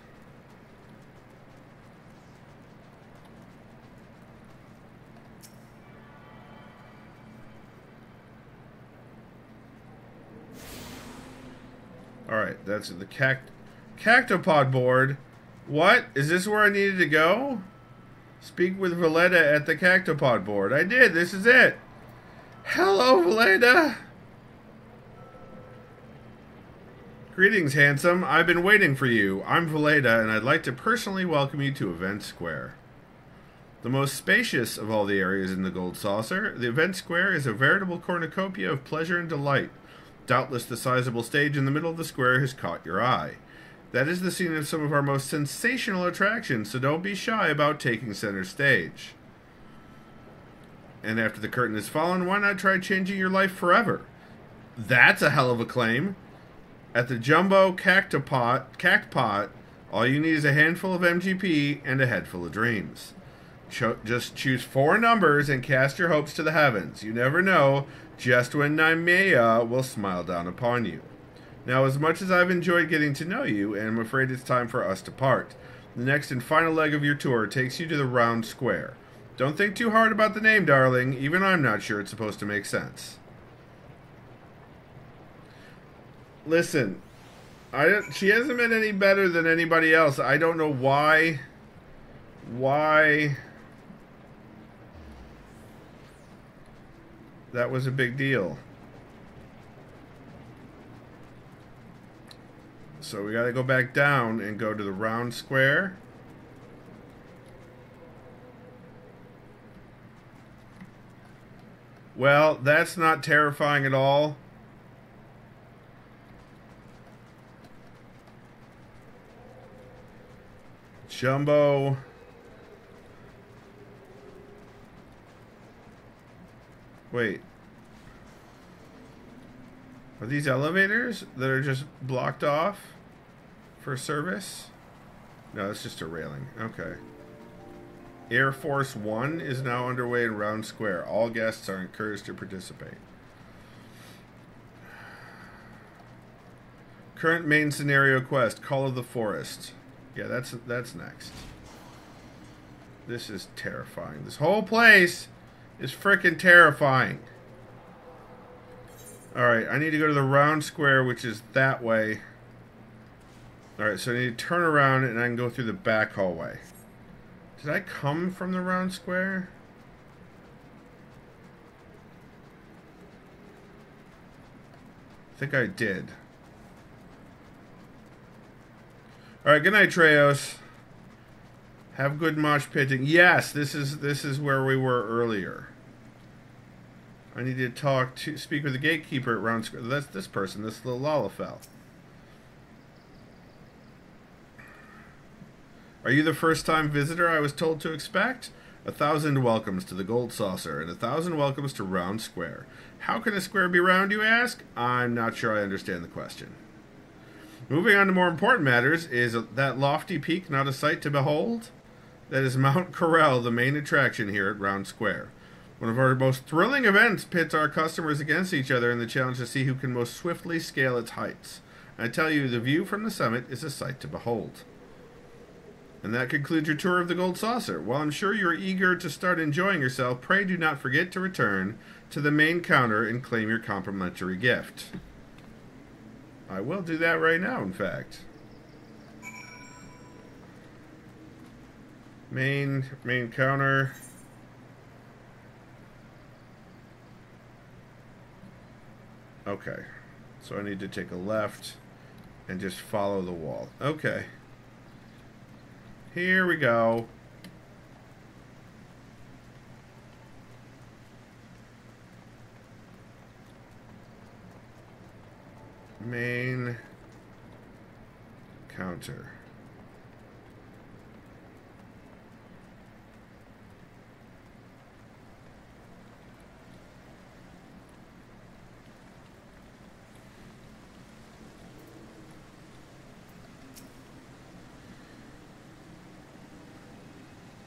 Alright, that's the cact cactopod board. What? Is this where I needed to go? Speak with Valletta at the cactopod board. I did. This is it. Hello, Valletta. Greetings, handsome. I've been waiting for you. I'm Valletta, and I'd like to personally welcome you to Event Square. The most spacious of all the areas in the Gold Saucer, the Event Square is a veritable cornucopia of pleasure and delight. Doubtless the sizable stage in the middle of the square has caught your eye. That is the scene of some of our most sensational attractions, so don't be shy about taking center stage. And after the curtain has fallen, why not try changing your life forever? That's a hell of a claim. At the Jumbo Cactopot, Cactpot, all you need is a handful of MGP and a head full of dreams. Cho- just choose four numbers and cast your hopes to the heavens. You never know just when Nymeia will smile down upon you. Now, as much as I've enjoyed getting to know you, and I'm afraid it's time for us to part, the next and final leg of your tour takes you to the round square. Don't think too hard about the name, darling. Even I'm not sure it's supposed to make sense. Listen, I she hasn't been any better than anybody else. I don't know why. Why that was a big deal. So we got to go back down and go to the round square. Well, that's not terrifying at all. Jumbo. Wait. Are these elevators that are just blocked off for service? No, it's just a railing. Okay. Air Force One is now underway in Round Square. All guests are encouraged to participate. Current main scenario quest: Call of the Forest. Yeah, that's that's next. This is terrifying. This whole place is freaking terrifying. Alright, I need to go to the round square, which is that way. Alright, so I need to turn around and I can go through the back hallway. Did I come from the round square? I think I did. Alright, good night, Treos. Have good mosh pitting. Yes, this is this is where we were earlier. I need to talk to speak with the gatekeeper at round square. That's this person, this little Lalafell. Are you the first time visitor I was told to expect? A thousand welcomes to the Gold Saucer, and a thousand welcomes to Round Square. How can a square be round, you ask? I'm not sure I understand the question. Moving on to more important matters, is that lofty peak not a sight to behold? That is Mount Corel, the main attraction here at Round Square. One of our most thrilling events pits our customers against each other in the challenge to see who can most swiftly scale its heights. I tell you, the view from the summit is a sight to behold. And that concludes your tour of the Gold Saucer. While I'm sure you're eager to start enjoying yourself, pray do not forget to return to the main counter and claim your complimentary gift. I will do that right now, in fact. Main, main counter. Okay. So I need to take a left and just follow the wall. Okay. Here we go. Main counter.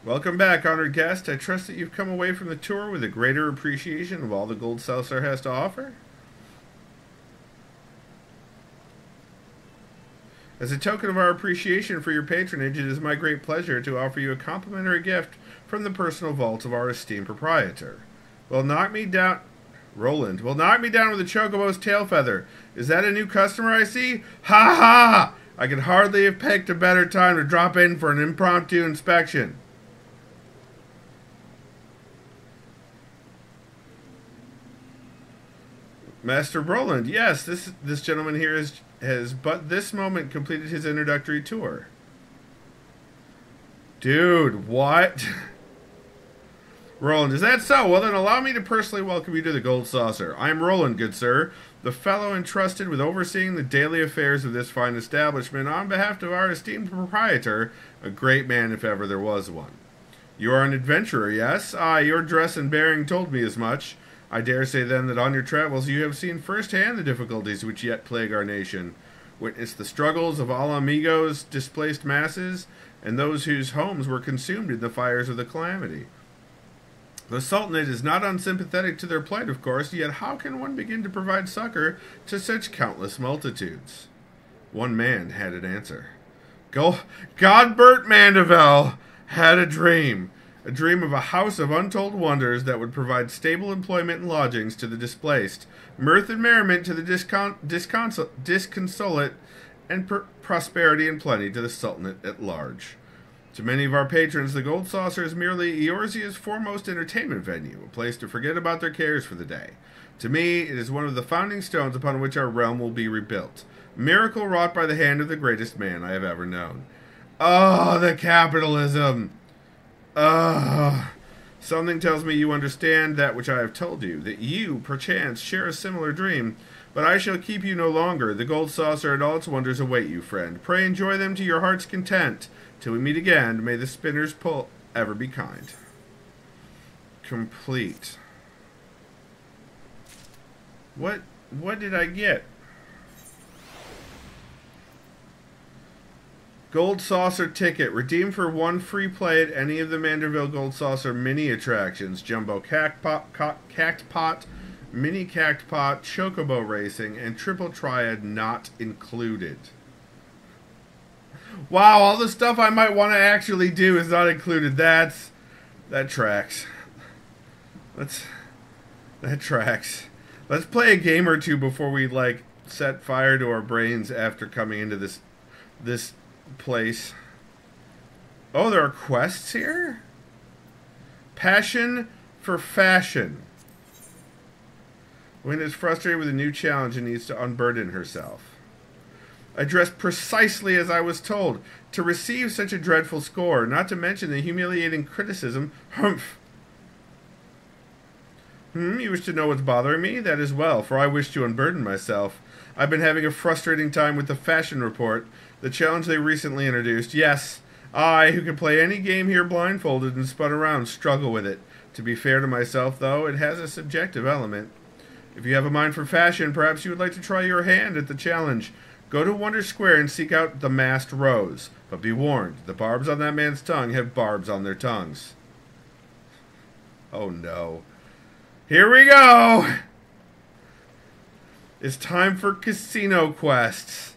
Welcome back, honored guest. I trust that you've come away from the tour with a greater appreciation of all the Gold Saucer has to offer. As a token of our appreciation for your patronage, it is my great pleasure to offer you a complimentary gift from the personal vault of our esteemed proprietor. Will knock me down. Roland will knock me down with a chocobo's tail feather. Is that a new customer I see? Ha ha! I could hardly have picked a better time to drop in for an impromptu inspection. Master Roland, yes, this this gentleman here is, has but this moment completed his introductory tour. Dude, what? Roland, is that so? Well, then allow me to personally welcome you to the Gold Saucer. I am Roland, good sir, the fellow entrusted with overseeing the daily affairs of this fine establishment on behalf of our esteemed proprietor, a great man if ever there was one. You are an adventurer, yes? Ah, your dress and bearing told me as much. I dare say then that on your travels you have seen firsthand the difficulties which yet plague our nation, witnessed the struggles of Ala Mhigo's displaced masses, and those whose homes were consumed in the fires of the calamity. The Sultanate is not unsympathetic to their plight, of course, yet how can one begin to provide succor to such countless multitudes? One man had an answer. Go- Godbert Manderville had a dream a dream of a house of untold wonders that would provide stable employment and lodgings to the displaced, mirth and merriment to the discon- disconsol- disconsolate, and pr- prosperity and plenty to the Sultanate at large. To many of our patrons, the Gold Saucer is merely Eorzea's foremost entertainment venue, a place to forget about their cares for the day. To me, it is one of the founding stones upon which our realm will be rebuilt. Miracle wrought by the hand of the greatest man I have ever known. Oh, the capitalism! Ah, something tells me you understand that which I have told you, that you, perchance, share a similar dream. But I shall keep you no longer. The gold saucer and all its wonders await you, friend. Pray enjoy them to your heart's content. Till we meet again, may the spinner's pull ever be kind. Complete. What what did I get? Gold Saucer ticket. Redeem for one free play at any of the Manderville Gold Saucer mini attractions. Jumbo Cact Pot, Cact Pot mini cactpot, chocobo racing, and triple triad not included. Wow, all the stuff I might want to actually do is not included. That's that tracks. Let's that tracks. Let's play a game or two before we like set fire to our brains after coming into this this place. Oh, there are quests here? Passion for fashion. Wynn is frustrated with a new challenge and needs to unburden herself. I dressed precisely as I was told. To receive such a dreadful score, not to mention the humiliating criticism, humph. Hmm, you wish to know what's bothering me? That is well, for I wish to unburden myself. I've been having a frustrating time with the fashion report, the challenge they recently introduced. Yes, I, who can play any game here blindfolded and spun around, struggle with it. To be fair to myself, though, it has a subjective element. If you have a mind for fashion, perhaps you would like to try your hand at the challenge. Go to Wonder Square and seek out the masked rose. But be warned, the barbs on that man's tongue have barbs on their tongues. Oh no. Here we go! It's time for casino quests.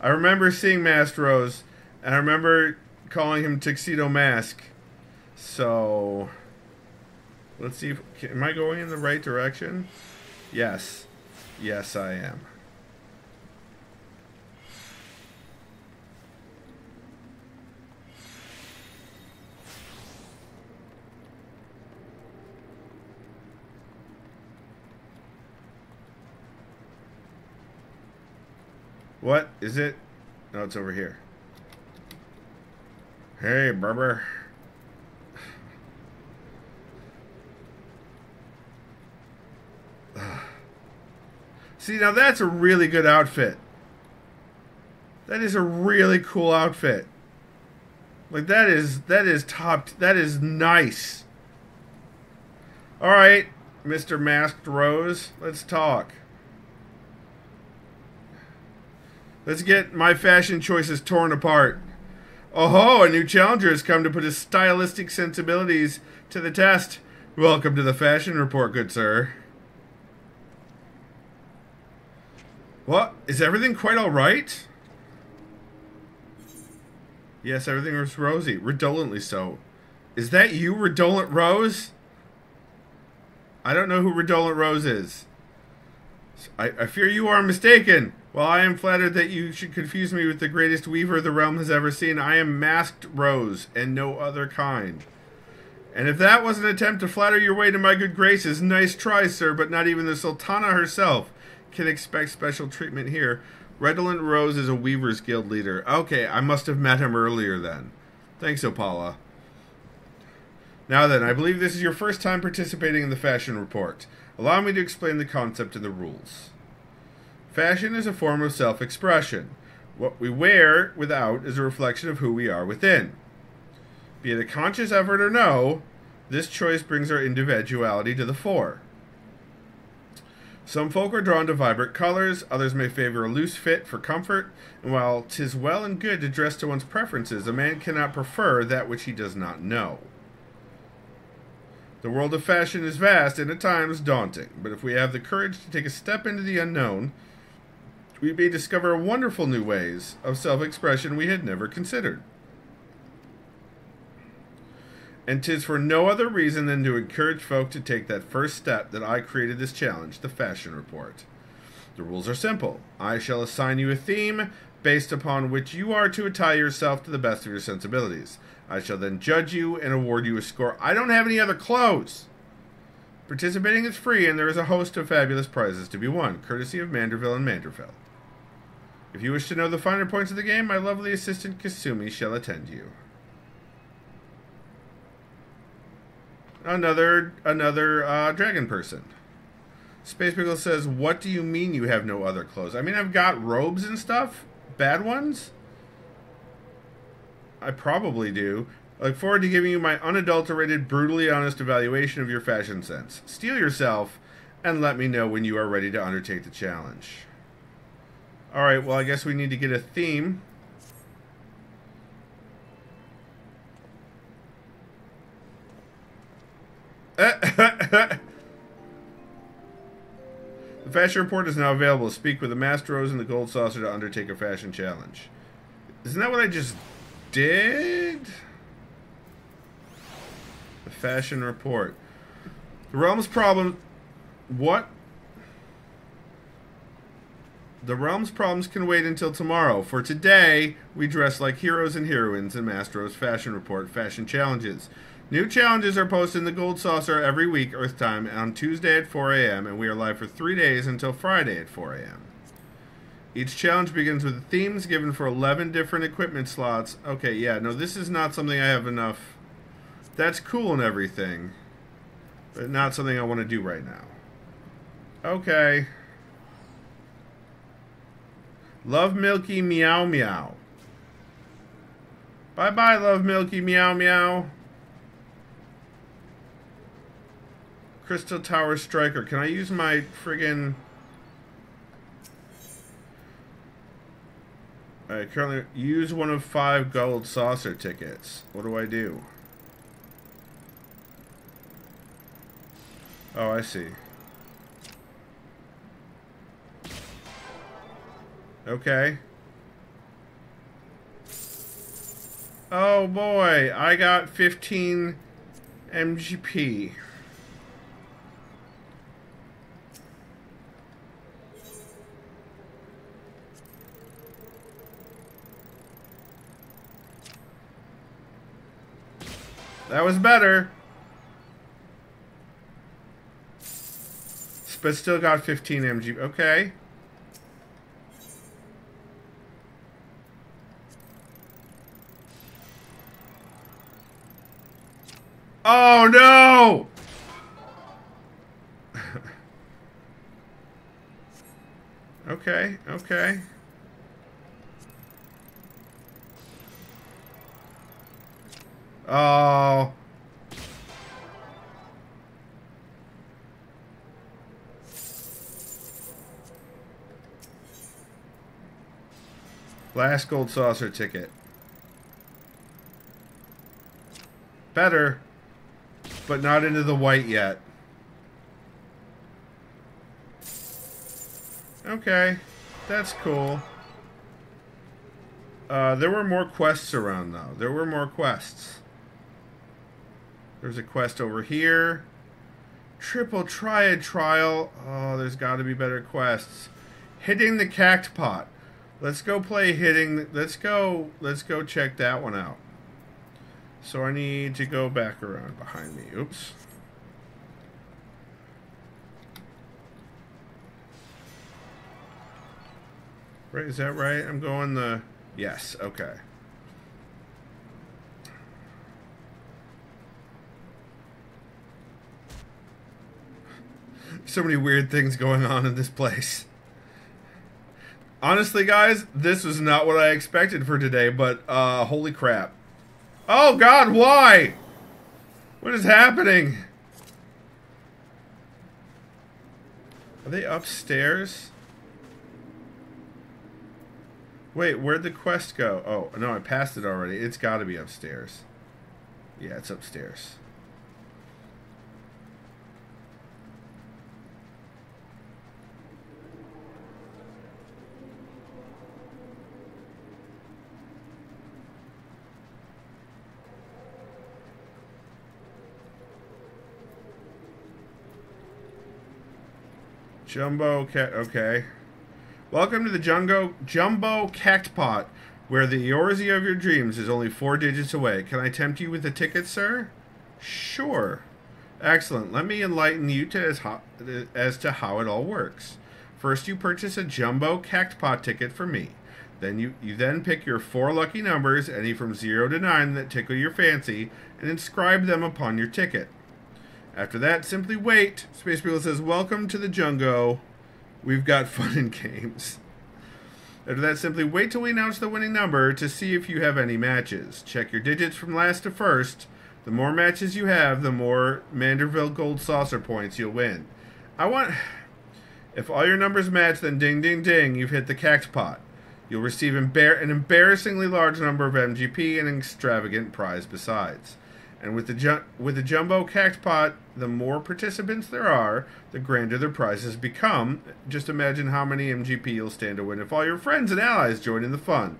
I remember seeing Masked Rose, and I remember calling him Tuxedo Mask. So, let's see. If, am I going in the right direction? Yes. Yes, I am. What is it? No, it's over here. Hey, Berber. See, now that's a really good outfit. That is a really cool outfit. Like that is that is top that is nice. All right, Mr. Masked Rose, let's talk. Let's get my fashion choices torn apart. Oh ho, a new challenger has come to put his stylistic sensibilities to the test. Welcome to the fashion report, good sir. What? Is everything quite alright? Yes, everything was rosy. Redolently so. Is that you, Redolent Rose? I don't know who Redolent Rose is. I, I fear you are mistaken. While I am flattered that you should confuse me with the greatest weaver the realm has ever seen, I am Masked Rose, and no other kind. And if that was an attempt to flatter your way to my good graces, nice try, sir, but not even the Sultana herself can expect special treatment here. Redolent Rose is a Weaver's Guild leader. Okay, I must have met him earlier then. Thanks, Opala. Now then, I believe this is your first time participating in the fashion report. Allow me to explain the concept and the rules. Fashion is a form of self expression. What we wear without is a reflection of who we are within. Be it a conscious effort or no, this choice brings our individuality to the fore. Some folk are drawn to vibrant colors, others may favor a loose fit for comfort, and while 'tis well and good to dress to one's preferences, a man cannot prefer that which he does not know. The world of fashion is vast and at times daunting, but if we have the courage to take a step into the unknown, we may discover wonderful new ways of self expression we had never considered. And 'tis for no other reason than to encourage folk to take that first step that I created this challenge, the Fashion Report. The rules are simple. I shall assign you a theme based upon which you are to attire yourself to the best of your sensibilities. I shall then judge you and award you a score. I don't have any other clothes. Participating is free, and there is a host of fabulous prizes to be won, courtesy of Manderville and Manderville. If you wish to know the finer points of the game, my lovely assistant Kasumi shall attend you. Another another uh, dragon person. Space Pickle says, "What do you mean you have no other clothes? I mean, I've got robes and stuff, bad ones. I probably do. I look forward to giving you my unadulterated, brutally honest evaluation of your fashion sense. Steel yourself, and let me know when you are ready to undertake the challenge." All right, well, I guess we need to get a theme. the fashion report is now available. Speak with the Master Rose and the Gold Saucer to undertake a fashion challenge. Isn't that what I just did? The fashion report. The realm's problem. What the realm's problems can wait until tomorrow. For today, we dress like heroes and heroines in Mastro's Fashion Report Fashion Challenges. New challenges are posted in the Gold Saucer every week, Earth time, on Tuesday at 4 a.m., and we are live for three days until Friday at 4 a.m. Each challenge begins with themes given for 11 different equipment slots. Okay, yeah, no, this is not something I have enough. That's cool and everything, but not something I want to do right now. Okay. Love Milky Meow Meow. Bye bye, Love Milky Meow Meow. Crystal Tower Striker. Can I use my friggin'. I currently use one of five gold saucer tickets. What do I do? Oh, I see. Okay. Oh boy, I got 15 MGP. That was better. But still got 15 MG. Okay. Oh no! okay, okay. Oh. Last gold saucer ticket. Better, but not into the white yet. Okay, that's cool. Uh, there were more quests around, though. There were more quests. There's a quest over here. Triple Triad Trial. Oh, there's got to be better quests. Hitting the Cactpot. Let's go play hitting. Let's go. Let's go check that one out. So I need to go back around behind me. Oops. Right, is that right? I'm going the... Yes, okay. so many weird things going on in this place. Honestly, guys, this was not what I expected for today, but uh, holy crap. Oh, God, why? What is happening? Are they upstairs? Wait, where'd the quest go? Oh, no, I passed it already. It's got to be upstairs. Yeah, it's upstairs. Jumbo cat. Okay. Welcome to the Jumbo Jumbo Cactpot, where the Eorzea of your dreams is only four digits away. Can I tempt you with a ticket, sir? Sure. Excellent. Let me enlighten you to as, as to how it all works. First, you purchase a Jumbo Cactpot ticket for me. Then you, you then pick your four lucky numbers, any from 0 to 9 that tickle your fancy, and inscribe them upon your ticket. After that, simply wait. Space Beagle says, Welcome to the Jungo. We've got fun and games. After that, simply wait till we announce the winning number to see if you have any matches. Check your digits from last to first. The more matches you have, the more Manderville Gold Saucer points you'll win. I want. If all your numbers match, then ding, ding, ding, you've hit the cactpot. You'll receive embar- an embarrassingly large number of MGP and an extravagant prize besides. And with the ju- with the jumbo cactpot, the more participants there are, the grander the prizes become. Just imagine how many MGP you'll stand to win if all your friends and allies join in the fun.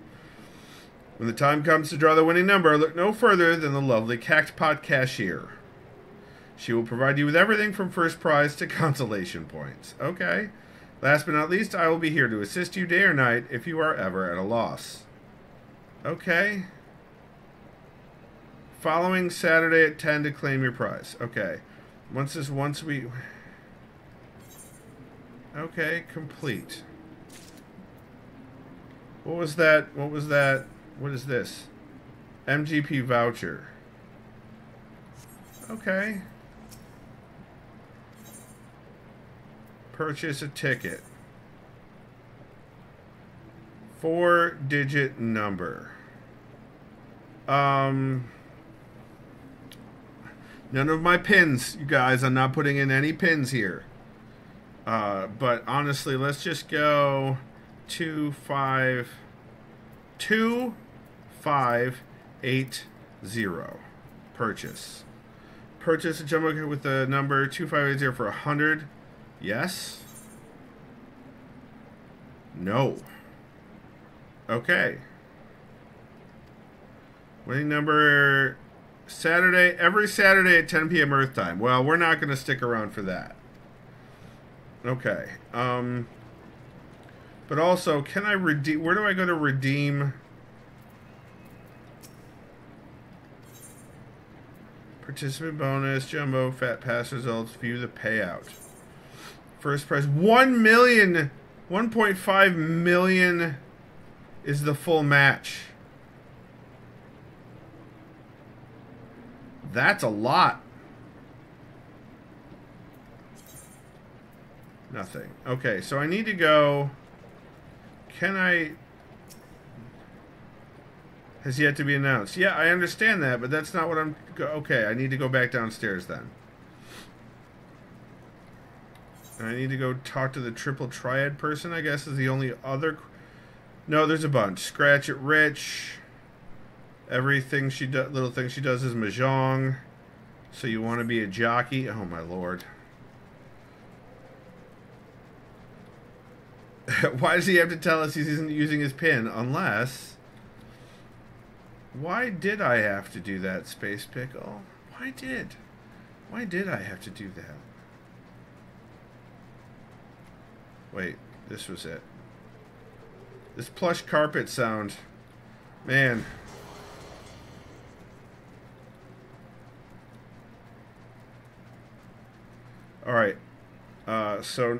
When the time comes to draw the winning number, look no further than the lovely cactpot cashier. She will provide you with everything from first prize to consolation points. Okay. Last but not least, I will be here to assist you day or night if you are ever at a loss. Okay. Following Saturday at 10 to claim your prize. Okay. Once this, once we. Okay, complete. What was that? What was that? What is this? MGP voucher. Okay. Purchase a ticket. Four digit number. Um. None of my pins, you guys. I'm not putting in any pins here. Uh, but honestly, let's just go two five two five eight zero. Purchase. Purchase a jumbo kit with the number two five eight zero for a hundred. Yes. No. Okay. Winning number Saturday, every Saturday at 10 p.m. Earth time. Well, we're not going to stick around for that. Okay. Um, but also, can I redeem? Where do I go to redeem? Participant bonus, jumbo, cactpot results, view the payout. First prize, 1 million, 1.5 million is the full match. That's a lot. Nothing. Okay, so I need to go. Can I. Has yet to be announced. Yeah, I understand that, but that's not what I'm. Okay, I need to go back downstairs then. And I need to go talk to the triple triad person, I guess, is the only other. No, there's a bunch. Scratch it rich. Everything she does, little thing she does is mahjong. So you want to be a jockey? Oh my lord. Why does he have to tell us he isn't using his pin? Unless. Why did I have to do that, Space Pickle? Why did? Why did I have to do that? Wait, this was it. This plush carpet sound. Man. Alright. Uh, so.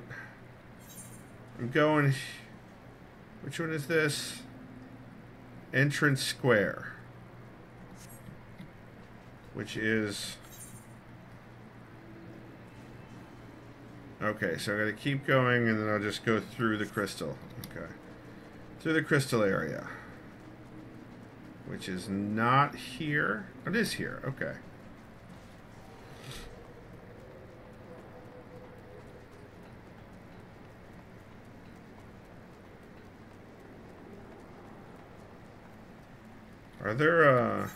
I'm going. Which one is this? Entrance Square. Which is. Okay, so I gotta keep going and then I'll just go through the crystal. Okay. Through the crystal area. Which is not here. It is here, okay. Are there uh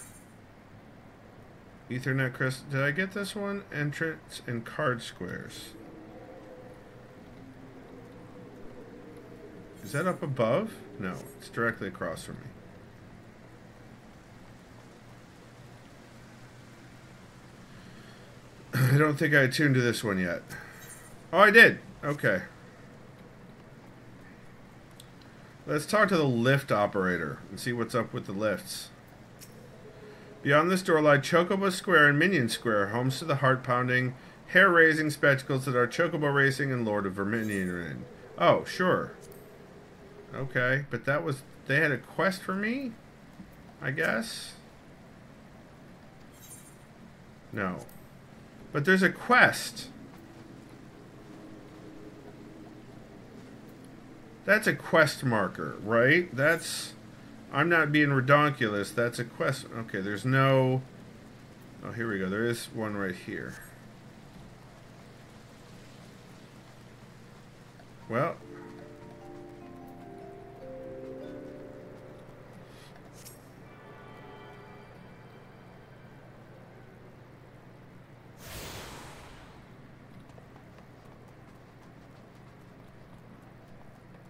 Aethernet crystal did I get this one? Entrance and card squares. Is that up above? No, it's directly across from me. I don't think I tuned to this one yet. Oh, I did. Okay. Let's talk to the lift operator and see what's up with the lifts. Beyond this door lie Chocobo Square and Minion Square, homes to the heart pounding, hair raising spectacles that are Chocobo Racing and Lord of Verminion. Oh, sure. Okay, but that was. They had a quest for me? I guess? No. But there's a quest. That's a quest marker, right? That's. I'm not being redonkulous. That's a question. Okay, there's no... Oh, here we go. There is one right here. Well...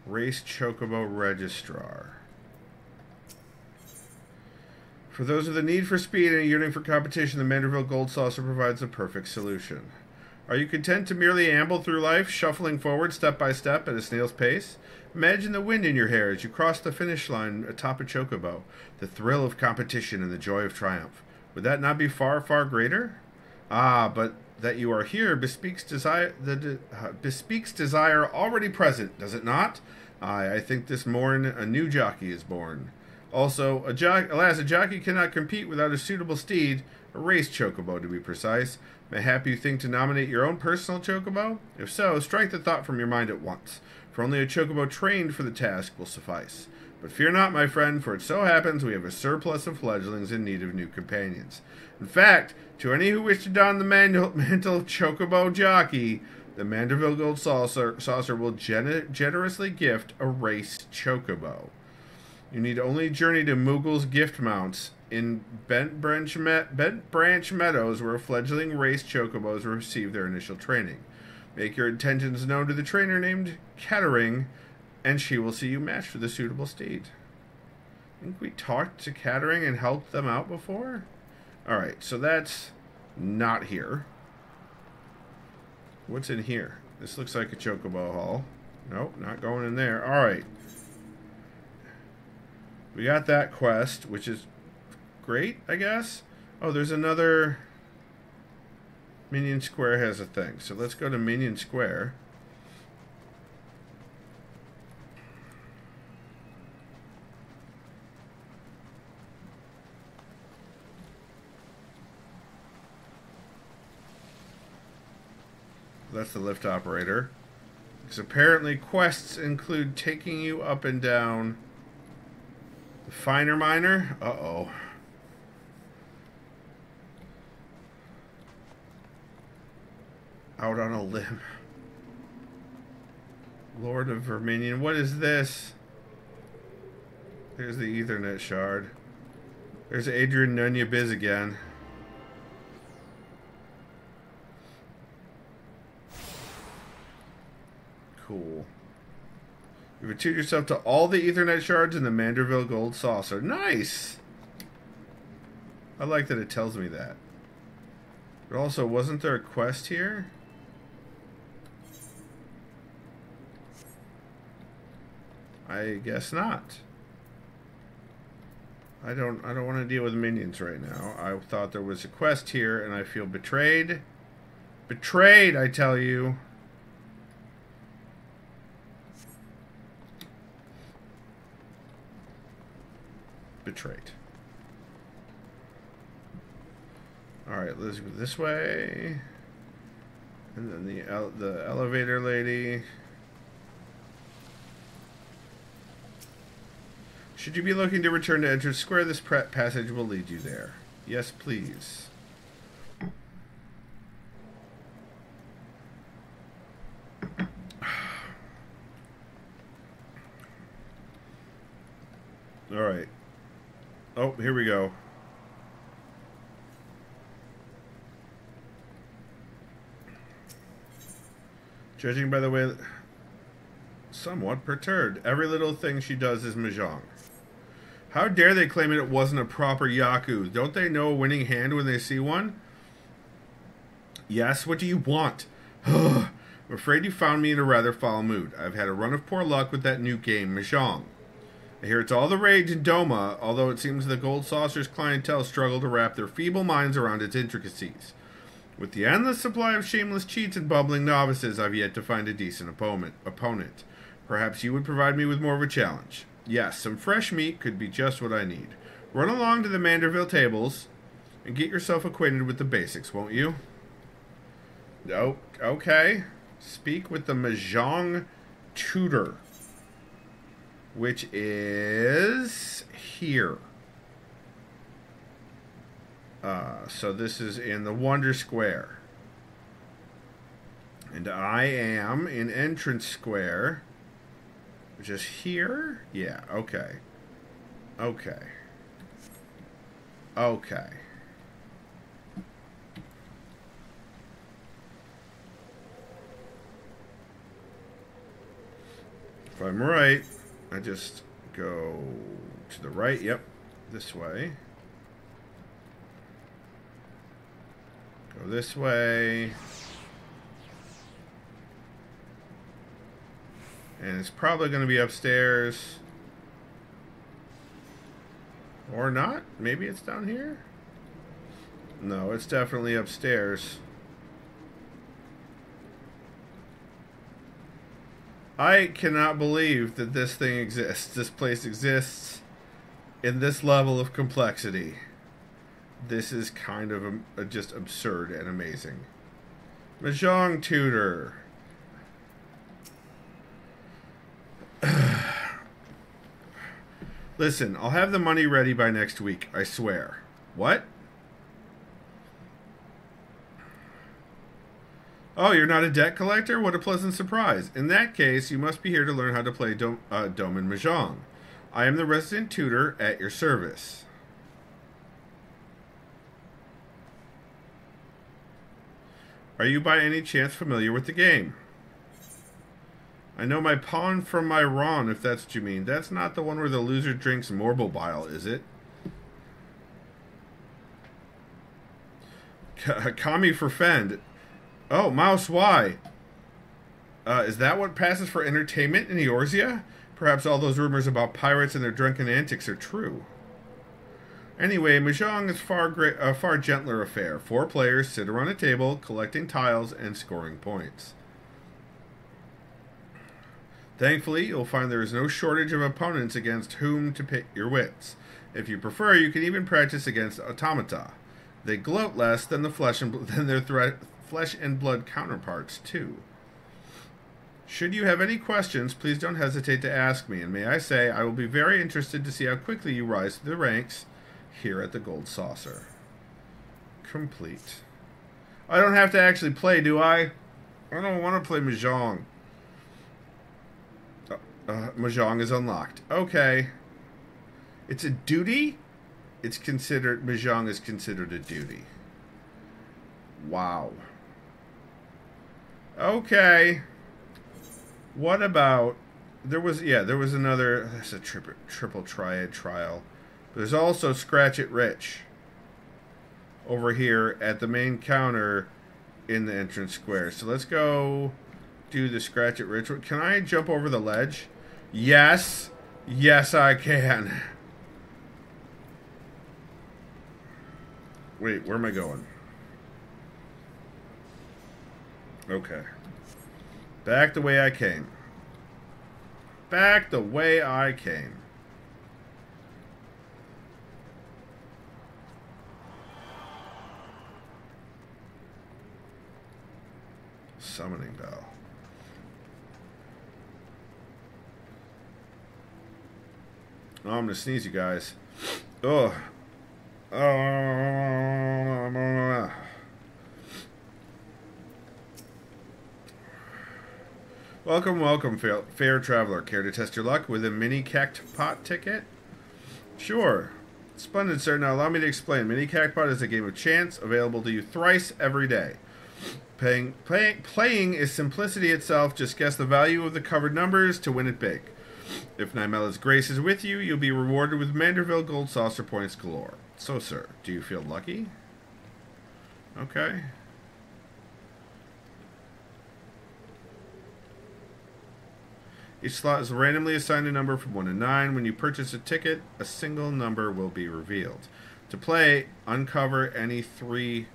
Race Chocobo Registrar. For those with a need for speed and a yearning for competition, the Manderville Gold Saucer provides the perfect solution. Are you content to merely amble through life, shuffling forward step by step at a snail's pace? Imagine the wind in your hair as you cross the finish line atop a chocobo, the thrill of competition and the joy of triumph. Would that not be far, far greater? Ah, but that you are here bespeaks desire, the, de, uh, bespeaks desire already present, does it not? Aye, I think this morn a new jockey is born. Also, a jock, alas, a jockey cannot compete without a suitable steed, a race chocobo to be precise. Mayhap you think to nominate your own personal chocobo? If so, strike the thought from your mind at once, for only a chocobo trained for the task will suffice. But fear not, my friend, for it so happens we have a surplus of fledglings in need of new companions. In fact, to any who wish to don the mantle, of chocobo jockey, the Manderville Gold Saucer, saucer will gen- generously gift a race chocobo. You need only journey to Moogle's gift mounts in Bent Branch, Me- Bent Branch Meadows, where fledgling race chocobos receive their initial training. Make your intentions known to the trainer named Kettering, and she will see you matched with a suitable steed. I think we talked to Kettering and helped them out before? Alright, so that's not here. What's in here? This looks like a chocobo hall. Nope, not going in there. Alright. We got that quest, which is great, I guess. Oh, there's another. Minion Square has a thing. So let's go to Minion Square. That's the lift operator. Because apparently quests include taking you up and down the finer miner. Uh oh. Out on a limb. Lord of Verminion. What is this? There's the Aethernet shard. There's Adrian Nunya Biz again. Cool. You've attuned yourself to all the Aethernet shards in the Manderville Gold Saucer. Nice! I like that it tells me that. But also, wasn't there a quest here? I guess not. I don't I don't want to deal with minions right now. I thought there was a quest here and I feel betrayed. Betrayed, I tell you. Betrayed. Alright, let's go this way. And then the the elevator lady. Should you be looking to return to Entrance Square, this prep passage will lead you there. Yes, please. All right. Oh, here we go. Judging by the way, somewhat perturbed. Every little thing she does is mahjong. How dare they claim it wasn't a proper Yaku? Don't they know a winning hand when they see one? Yes, what do you want? I'm afraid you found me in a rather foul mood. I've had a run of poor luck with that new game, Mahjong. I hear it's all the rage in Doma, although it seems the Gold Saucer's clientele struggle to wrap their feeble minds around its intricacies. With the endless supply of shameless cheats and bubbling novices, I've yet to find a decent opponent. opponent. Perhaps you would provide me with more of a challenge. Yes, some fresh meat could be just what I need. Run along to the Manderville tables and get yourself acquainted with the basics, won't you? Oh, okay. Speak with the Mahjong tutor, which is here. Uh, so this is in the Wonder Square. And I am in Entrance Square. Which is here? Yeah, okay. Okay. Okay. If I'm right, I just go to the right. Yep, this way. Go this way. And it's probably going to be upstairs. Or not. Maybe it's down here? No, it's definitely upstairs. I cannot believe that this thing exists. This place exists in this level of complexity. This is kind of a, just absurd and amazing. Mahjong Tutor. Listen, I'll have the money ready by next week, I swear. What? Oh, you're not a debt collector? What a pleasant surprise. In that case, you must be here to learn how to play Dom- uh, Doman Mahjong. I am the resident tutor at your service. Are you by any chance familiar with the game? I know my pon from my Ron, if that's what you mean. That's not the one where the loser drinks morbol bile, is it? Kami forfend. Oh, Mouse Y. Uh, is that what passes for entertainment in Eorzea? Perhaps all those rumors about pirates and their drunken antics are true. Anyway, Mahjong is far great, a far gentler affair. Four players sit around a table, collecting tiles and scoring points. Thankfully, you'll find there is no shortage of opponents against whom to pit your wits. If you prefer, you can even practice against automata. They gloat less than the flesh and than their thre- flesh and blood counterparts too. Should you have any questions, please don't hesitate to ask me, and may I say I will be very interested to see how quickly you rise through the ranks here at the Gold Saucer. Complete. I don't have to actually play, do I? I don't want to play Mahjong. Uh, Mahjong is unlocked. Okay. It's a duty? It's considered, Mahjong is considered a duty. Wow. Okay. What about, there was, yeah, there was another, that's a triple, triple triad trial. There's also Scratch It Rich over here at the main counter in the entrance square. So let's go do the Scratch It Rich. Can I jump over the ledge? Yes. Yes, I can. Wait, where am I going? Okay. Back the way I came. Back the way I came. Summoning bell. Oh, I'm gonna sneeze, you guys. Ugh. Oh. Welcome, welcome, fair, traveler. Care to test your luck with a mini cactpot ticket? Sure. Splendid, sir. Now allow me to explain. Mini cactpot is a game of chance available to you thrice every day. Playing, play, playing is simplicity itself. Just guess the value of the covered numbers to win it big. If Nymeia's grace is with you, you'll be rewarded with Manderville gold saucer points galore. So, sir, do you feel lucky? Okay. Each slot is randomly assigned a number from 1 to 9. When you purchase a ticket, a single number will be revealed. To play, uncover any three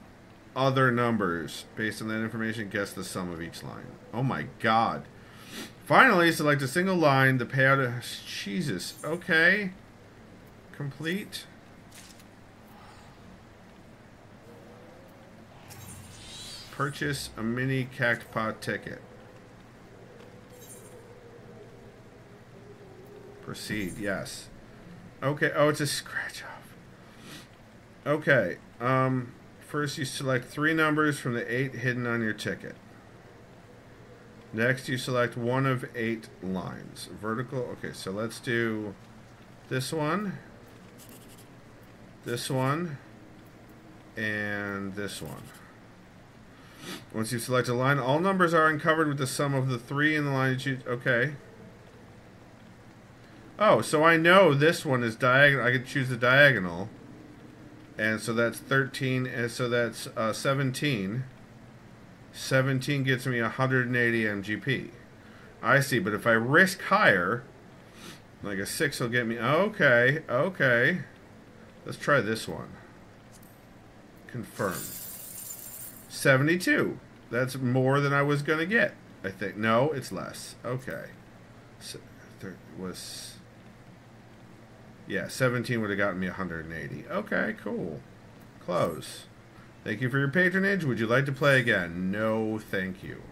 other numbers. Based on that information, guess the sum of each line. Oh my god. Finally, select a single line. The payout of... Jesus. Okay. Complete. Purchase a mini cactpot ticket. Proceed, yes. Okay, oh, it's a scratch off. Okay, um, first you select three numbers from the eight hidden on your ticket. Next, you select one of eight lines. Vertical. Okay, so let's do this one, this one, and this one. Once you select a line, all numbers are uncovered with the sum of the three in the line you choose. Okay. Oh, so I know this one is diagonal. I can choose the diagonal. And so that's 13, and so that's uh, 17. 17 gets me 180 MGP. I see, but if I risk higher, like a 6 will get me... Okay, okay. Let's try this one. Confirm. 72. That's more than I was going to get, I think. No, it's less. Okay. So, was... Yeah, 17 would have gotten me 180. Okay, cool. Close. Thank you for your patronage. Would you like to play again? No, thank you.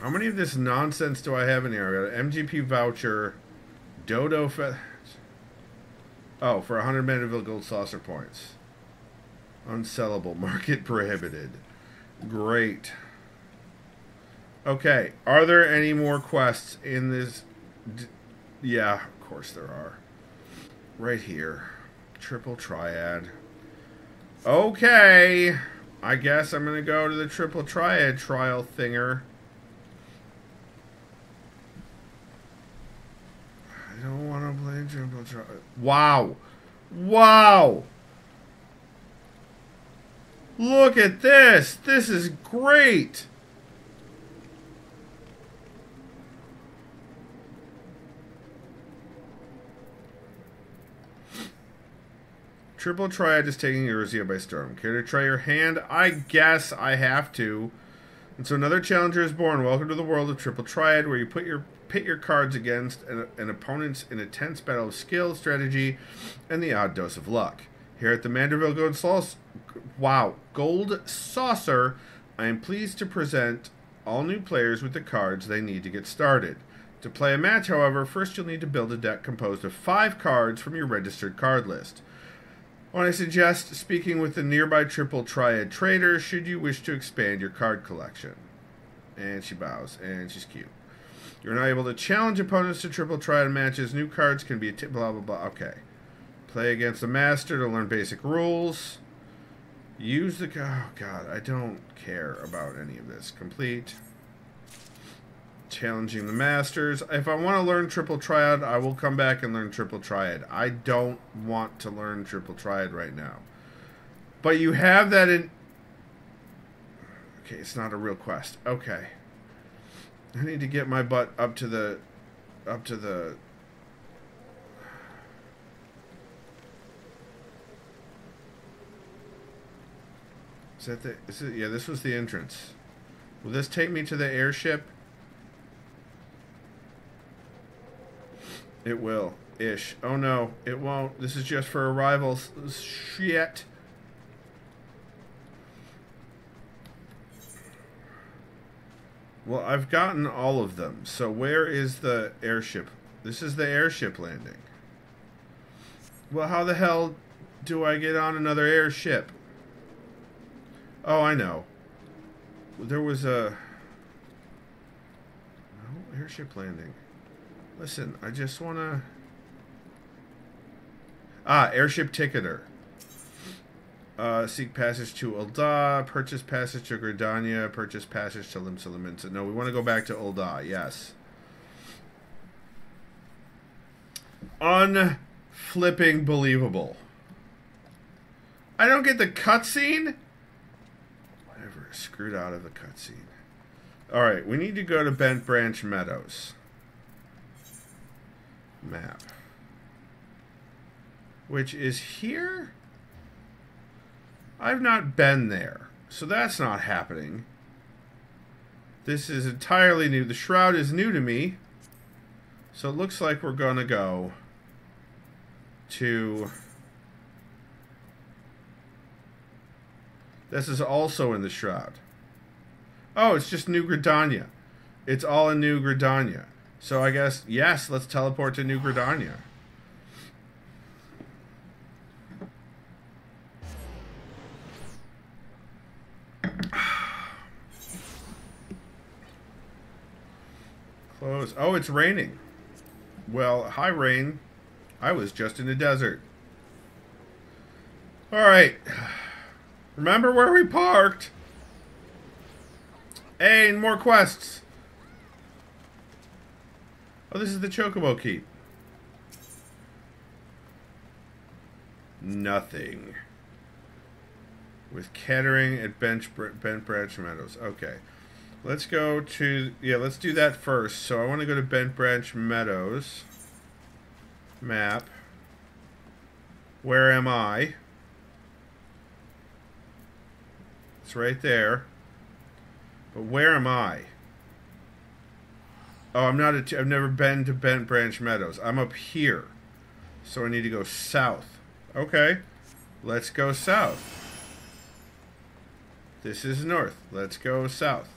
How many of this nonsense do I have in here? I got an MGP voucher, Dodo fe- Oh, for 100 Manderville Gold Saucer points. Unsellable. Market prohibited. Great. Okay. Are there any more quests in this? Yeah, of course there are. Right here. Triple Triad. Okay. I guess I'm going to go to the Triple Triad trial thinger. I don't want to play Triple Triad. Wow. Wow. Look at this. This is great. Triple Triad is taking Eorzea by storm. Care to try your hand? I guess I have to. And so another challenger is born. Welcome to the world of Triple Triad, where you put your pit your cards against an, an opponent's in a tense battle of skill, strategy, and the odd dose of luck. Here at the Manderville Gold Sauce, wow, Gold Saucer, I am pleased to present all new players with the cards they need to get started. To play a match, however, first you'll need to build a deck composed of five cards from your registered card list. When I suggest speaking with the nearby Triple Triad trader should you wish to expand your card collection. And she bows, and she's cute. You're not able to challenge opponents to Triple Triad matches. New cards can be a blah blah blah. Okay. Play against the master to learn basic rules. Use the oh god, I don't care about any of this. Complete. Challenging the masters. If I want to learn triple triad, I will come back and learn triple triad. I don't want to learn triple triad right now. But you have that in Okay, it's not a real quest. Okay. I need to get my butt up to the up to the Is that the is it yeah, this was the entrance. Will this take me to the airship? It will. Ish. Oh no, it won't. This is just for arrivals. Shit. Well, I've gotten all of them. So where is the airship? This is the airship landing. Well, how the hell do I get on another airship? Oh, I know. There was a oh, airship landing. Listen, I just want to. Ah, airship ticketer. Uh, seek passage to Ul'dah, purchase passage to Gridania, purchase passage to Limsa. No, we want to go back to Ul'dah, yes. Unflipping believable. I don't get the cutscene? Whatever, screwed out of the cutscene. Alright, we need to go to Bent Branch Meadows. Map. Which is here? I've not been there, so that's not happening. This is entirely new. The shroud is new to me. So it looks like we're going to go to. This is also in the shroud. Oh, it's just New Gridania. It's all in New Gridania. So I guess, yes, let's teleport to New Gridania. Close. Oh, it's raining. Well, hi, rain. I was just in the desert. All right. Remember where we parked? Hey, more quests. Oh, this is the Chocobo Keep. Nothing. With catering at Bench Bent Branch Meadows. Okay. Let's go to yeah, let's do that first. So I want to go to Bent Branch Meadows. Map. Where am I? It's right there. But where am I? Oh, I'm not. A t- I've never been to Bent Branch Meadows. I'm up here, so I need to go south. Okay, let's go south. This is north. Let's go south.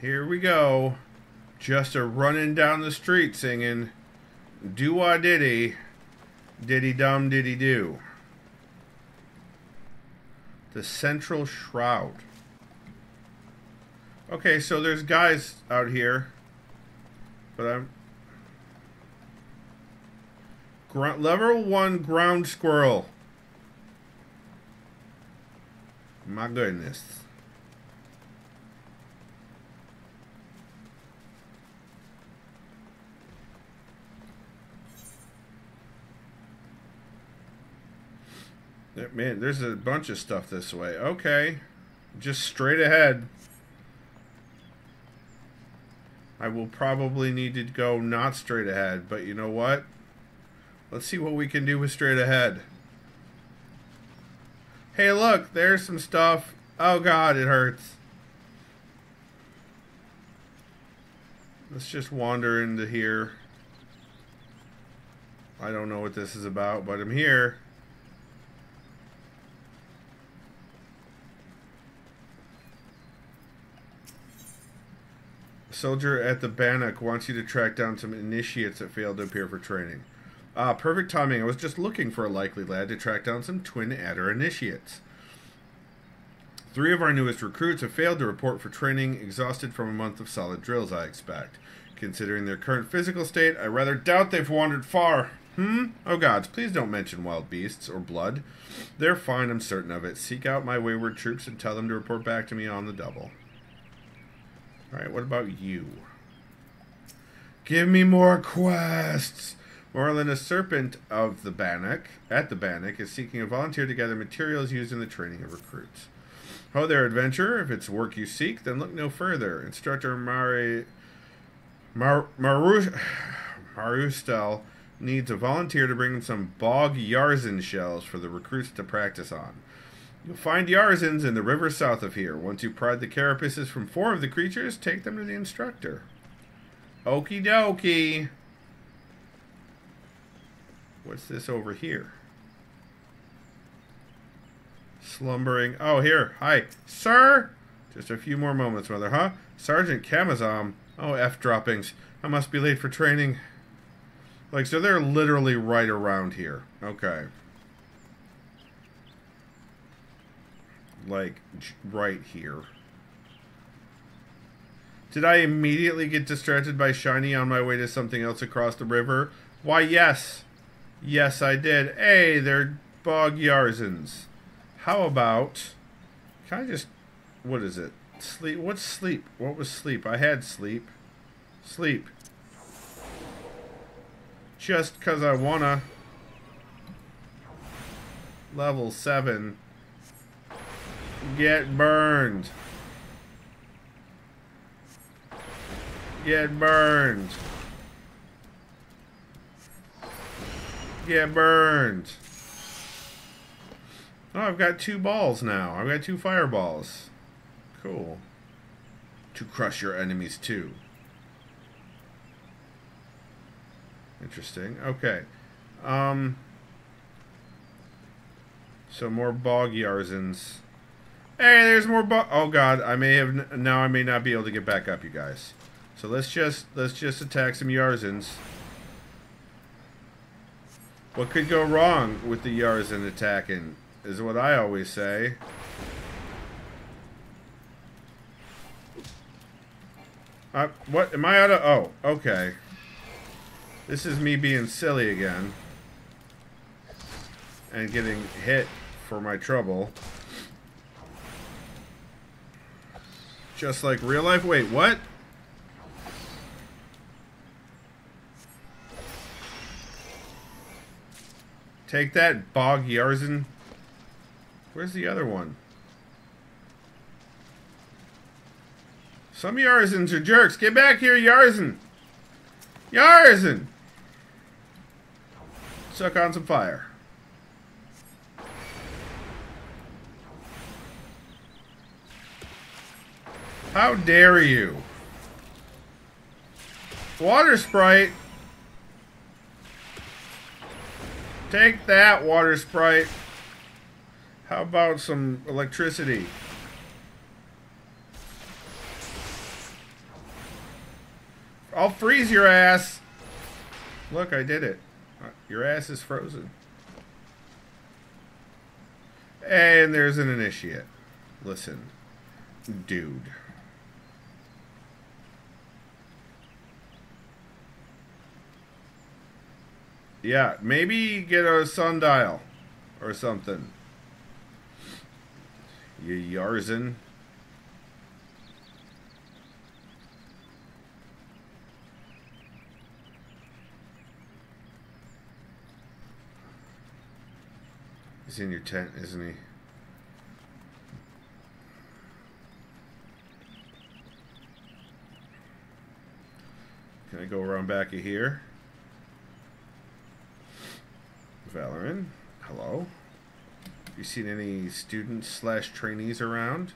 Here we go. Just a running down the street singing Do Wah Diddy, Diddy Dum Diddy Do. The Central Shroud. Okay, so there's guys out here, but I'm. Gr- level 1 ground squirrel. My goodness. Man, there's a bunch of stuff this way. Okay. Just straight ahead. I will probably need to go not straight ahead, but you know what? Let's see what we can do with straight ahead. Hey, look, there's some stuff. Oh god, it hurts. Let's just wander into here. I don't know what this is about, but I'm here. Soldier at the Bannock wants you to track down some initiates that failed to appear for training. Ah, perfect timing. I was just looking for a likely lad to track down some twin adder initiates. Three of our newest recruits have failed to report for training, exhausted from a month of solid drills, I expect. Considering their current physical state, I rather doubt they've wandered far. Hmm? Oh gods, please don't mention wild beasts or blood. They're fine, I'm certain of it. Seek out my wayward troops and tell them to report back to me on the double. Alright, what about you? Give me more quests! Morlin, a serpent of the Bannock, at the Bannock, is seeking a volunteer to gather materials used in the training of recruits. Ho there, adventurer. If it's work you seek, then look no further. Instructor Mari... Mar... Maru... Marustel needs a volunteer to bring him some bog yarzon shells for the recruits to practice on. You'll find Yarzons in the river south of here. Once you pry the carapaces from four of the creatures, take them to the instructor. Okie dokie. What's this over here? Slumbering. Oh, here. Hi. Sir? Just a few more moments, mother, huh? Sergeant Kamazam. Oh, F droppings. I must be late for training. Like, so they're literally right around here. Okay. Like right here. Did I immediately get distracted by Shiny on my way to something else across the river? Why, yes. Yes, I did. Hey, they're bog yarzons. How about... Can I just... What is it? Sleep? What's sleep? What was sleep? I had sleep. Sleep. Just because I wanna. Level 7. Get burned. Get burned. Get burned. Oh, I've got two balls now. I've got two fireballs. Cool. To crush your enemies too. Interesting. Okay. Um. So more bog yarzons. Hey, there's more Oh god, I may have now I may not be able to get back up, you guys. So let's just let's just attack some Yarzons. What could go wrong with the Yarzon attacking is what I always say. Uh, what am I out of? Oh, okay. This is me being silly again. And getting hit for my trouble. Just like real life. Wait, what? Take that, Bog Yarzon. Where's the other one? Some Yarzons are jerks. Get back here, Yarzon! Yarzon! Suck on some fire. How dare you? Water Sprite. Take that, Water Sprite. How about some electricity? I'll freeze your ass. Look, I did it. Your ass is frozen. And there's an initiate. Listen, dude. Yeah, maybe get a sundial or something. You Yarzon. He's in your tent, isn't he? Can I go around back of here? Valoran, hello. You seen any students slash trainees around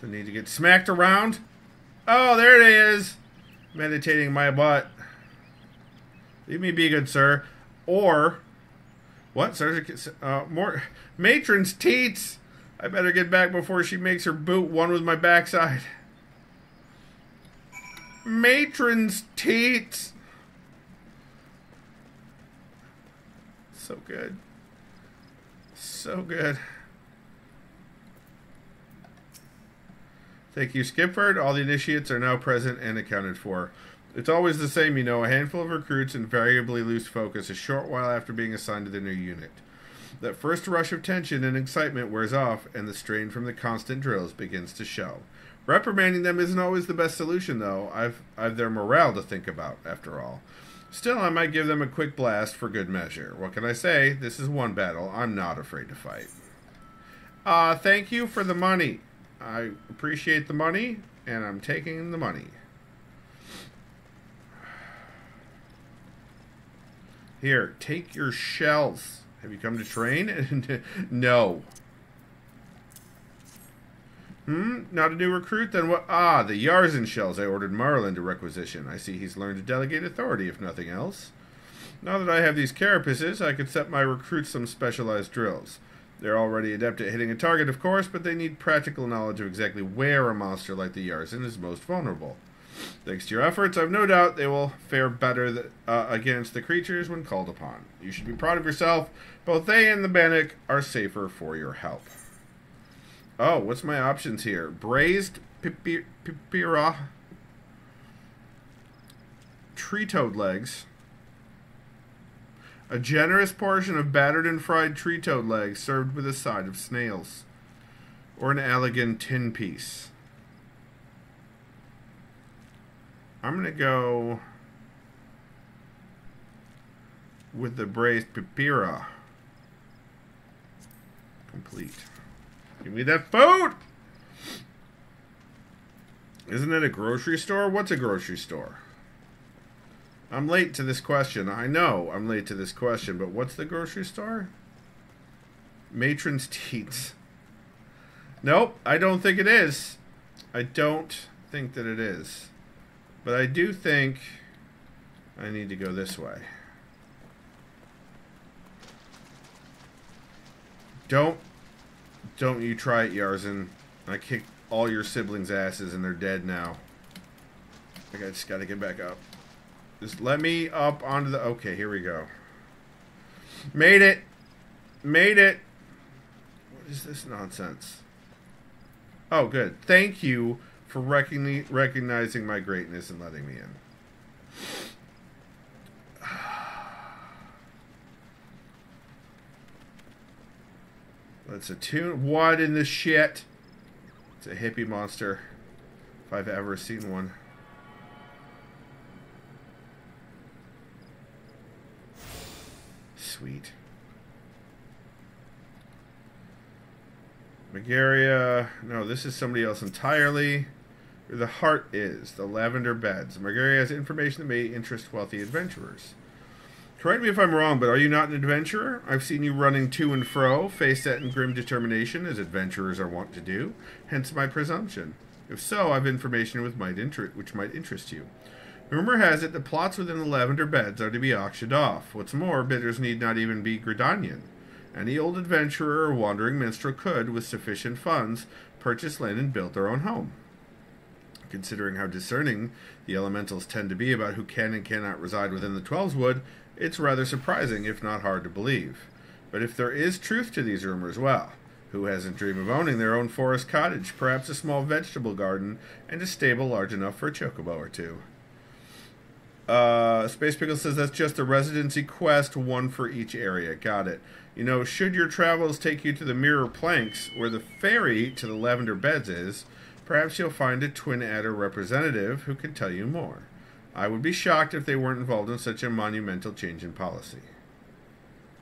that need to get smacked around? Oh, there it is. Meditating my butt. Leave me be, good sir. Or what? Sergeant? Uh, more matron's teats. I better get back before she makes her boot one with my backside. Matron's teats. So good. So good. Thank you, Skipford. All the initiates are now present and accounted for. It's always the same, you know. A handful of recruits invariably lose focus a short while after being assigned to the new unit. That first rush of tension and excitement wears off, and the strain from the constant drills begins to show. Reprimanding them isn't always the best solution, though. I've I've their morale to think about, after all. Still, I might give them a quick blast for good measure. What can I say? This is one battle I'm not afraid to fight. Uh, thank you for the money. I appreciate the money, and I'm taking the money. Here, take your shells. Have you come to train? no. Hmm? Not a new recruit? Then what? Ah, the Yarzon shells I ordered Marlin to requisition. I see he's learned to delegate authority, if nothing else. Now that I have these carapaces, I could set my recruits some specialized drills. They're already adept at hitting a target, of course, but they need practical knowledge of exactly where a monster like the Yarzon is most vulnerable. Thanks to your efforts, I've no doubt they will fare better th- uh, against the creatures when called upon. You should be proud of yourself. Both they and the Bannock are safer for your help. Oh, what's my options here? Braised pipi- pipira, tree toad legs, a generous portion of battered and fried tree toad legs served with a side of snails, or an Allagan tin piece. I'm going to go with the braised pipira. Complete. Give me that food! Isn't it a grocery store? What's a grocery store? I'm late to this question. I know I'm late to this question, but what's the grocery store? Matron's Teats. Nope, I don't think it is. I don't think that it is. But I do think I need to go this way. Don't don't you try it, Yarzon. I kicked all your siblings' asses and they're dead now. I just gotta get back up. Just let me up onto the okay, here we go. Made it. Made it. What is this nonsense? Oh, good. Thank you for recogni- recognizing my greatness and letting me in. It's a tune. What in the shit? It's a hippie monster. If I've ever seen one. Sweet. Magaria. No, this is somebody else entirely. Where the heart is. The lavender beds. Magaria has information that may interest wealthy adventurers. Correct me if I'm wrong, but are you not an adventurer? I've seen you running to and fro, face set in grim determination, as adventurers are wont to do, hence my presumption. If so, I've information with might inter- which might interest you. Rumor has it the plots within the lavender beds are to be auctioned off. What's more, bidders need not even be Gridanian. Any old adventurer or wandering minstrel could, with sufficient funds, purchase land and build their own home. Considering how discerning the elementals tend to be about who can and cannot reside within the Twelves Wood, it's rather surprising, if not hard to believe. But if there is truth to these rumors, well, who hasn't dreamed of owning their own forest cottage, perhaps a small vegetable garden, and a stable large enough for a chocobo or two? Uh, Space Pickle says that's just a residency quest, one for each area. Got it. You know, should your travels take you to the Mirror Planks, where the ferry to the Lavender Beds is, perhaps you'll find a Twin Adder representative who can tell you more. I would be shocked if they weren't involved in such a monumental change in policy.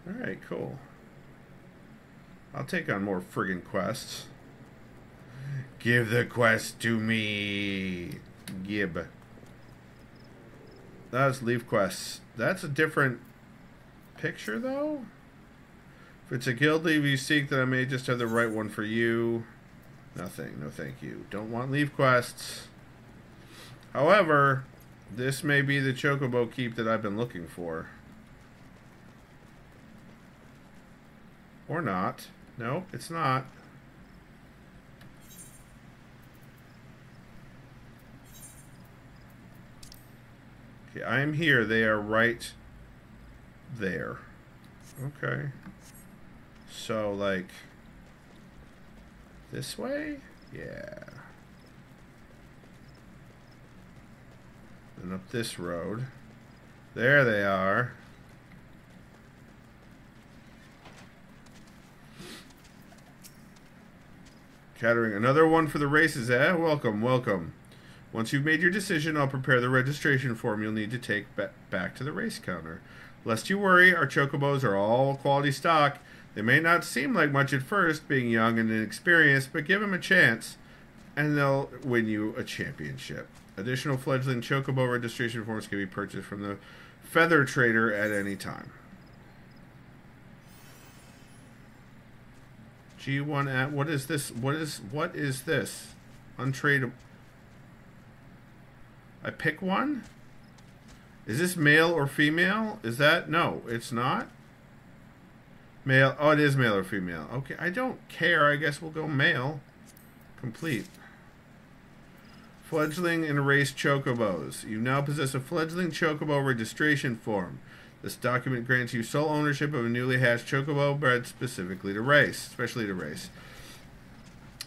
Alright, cool. I'll take on more friggin' quests. Give the quest to me. Gib. That's leave quests. That's a different picture, though? If it's a guild leave you seek, then I may just have the right one for you. Nothing. No thank you. Don't want leave quests. However, this may be the chocobo keep that I've been looking for. Or not. No, it's not. Okay, I am here. They are right there. Okay. So, like, this way? Yeah. And up this road. There they are. Cattering, another one for the races, eh? Welcome, welcome. Once you've made your decision, I'll prepare the registration form you'll need to take ba- back to the race counter. Lest you worry, our chocobos are all quality stock. They may not seem like much at first, being young and inexperienced, but give them a chance, and they'll win you a championship. Additional fledgling chocobo registration forms can be purchased from the feather trader at any time. G1 at what is this? What is what is this? Untradeable. I pick one? Is this male or female? Is that no, it's not. Male. Oh, it is male or female. Okay, I don't care. I guess we'll go male. Complete. Fledgling and race chocobos. You now possess a fledgling chocobo registration form. This document grants you sole ownership of a newly hatched chocobo bred specifically to race, especially to race.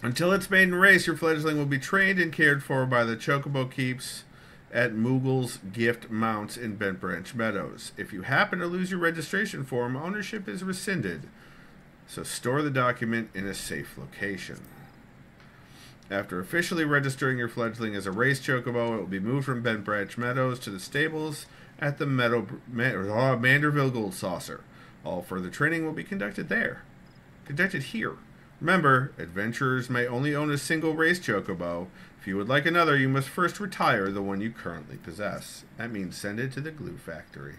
Until it's made in race, your fledgling will be trained and cared for by the chocobo keeps at Moogle's Gift Mounts in Bent Branch Meadows. If you happen to lose your registration form, ownership is rescinded. So store the document in a safe location. After officially registering your fledgling as a race chocobo, it will be moved from Bent Branch Meadows to the stables at the Meadow, uh, Manderville Gold Saucer. All further training will be conducted there. Conducted here. Remember, adventurers may only own a single race chocobo. If you would like another, you must first retire the one you currently possess. That means send it to the glue factory.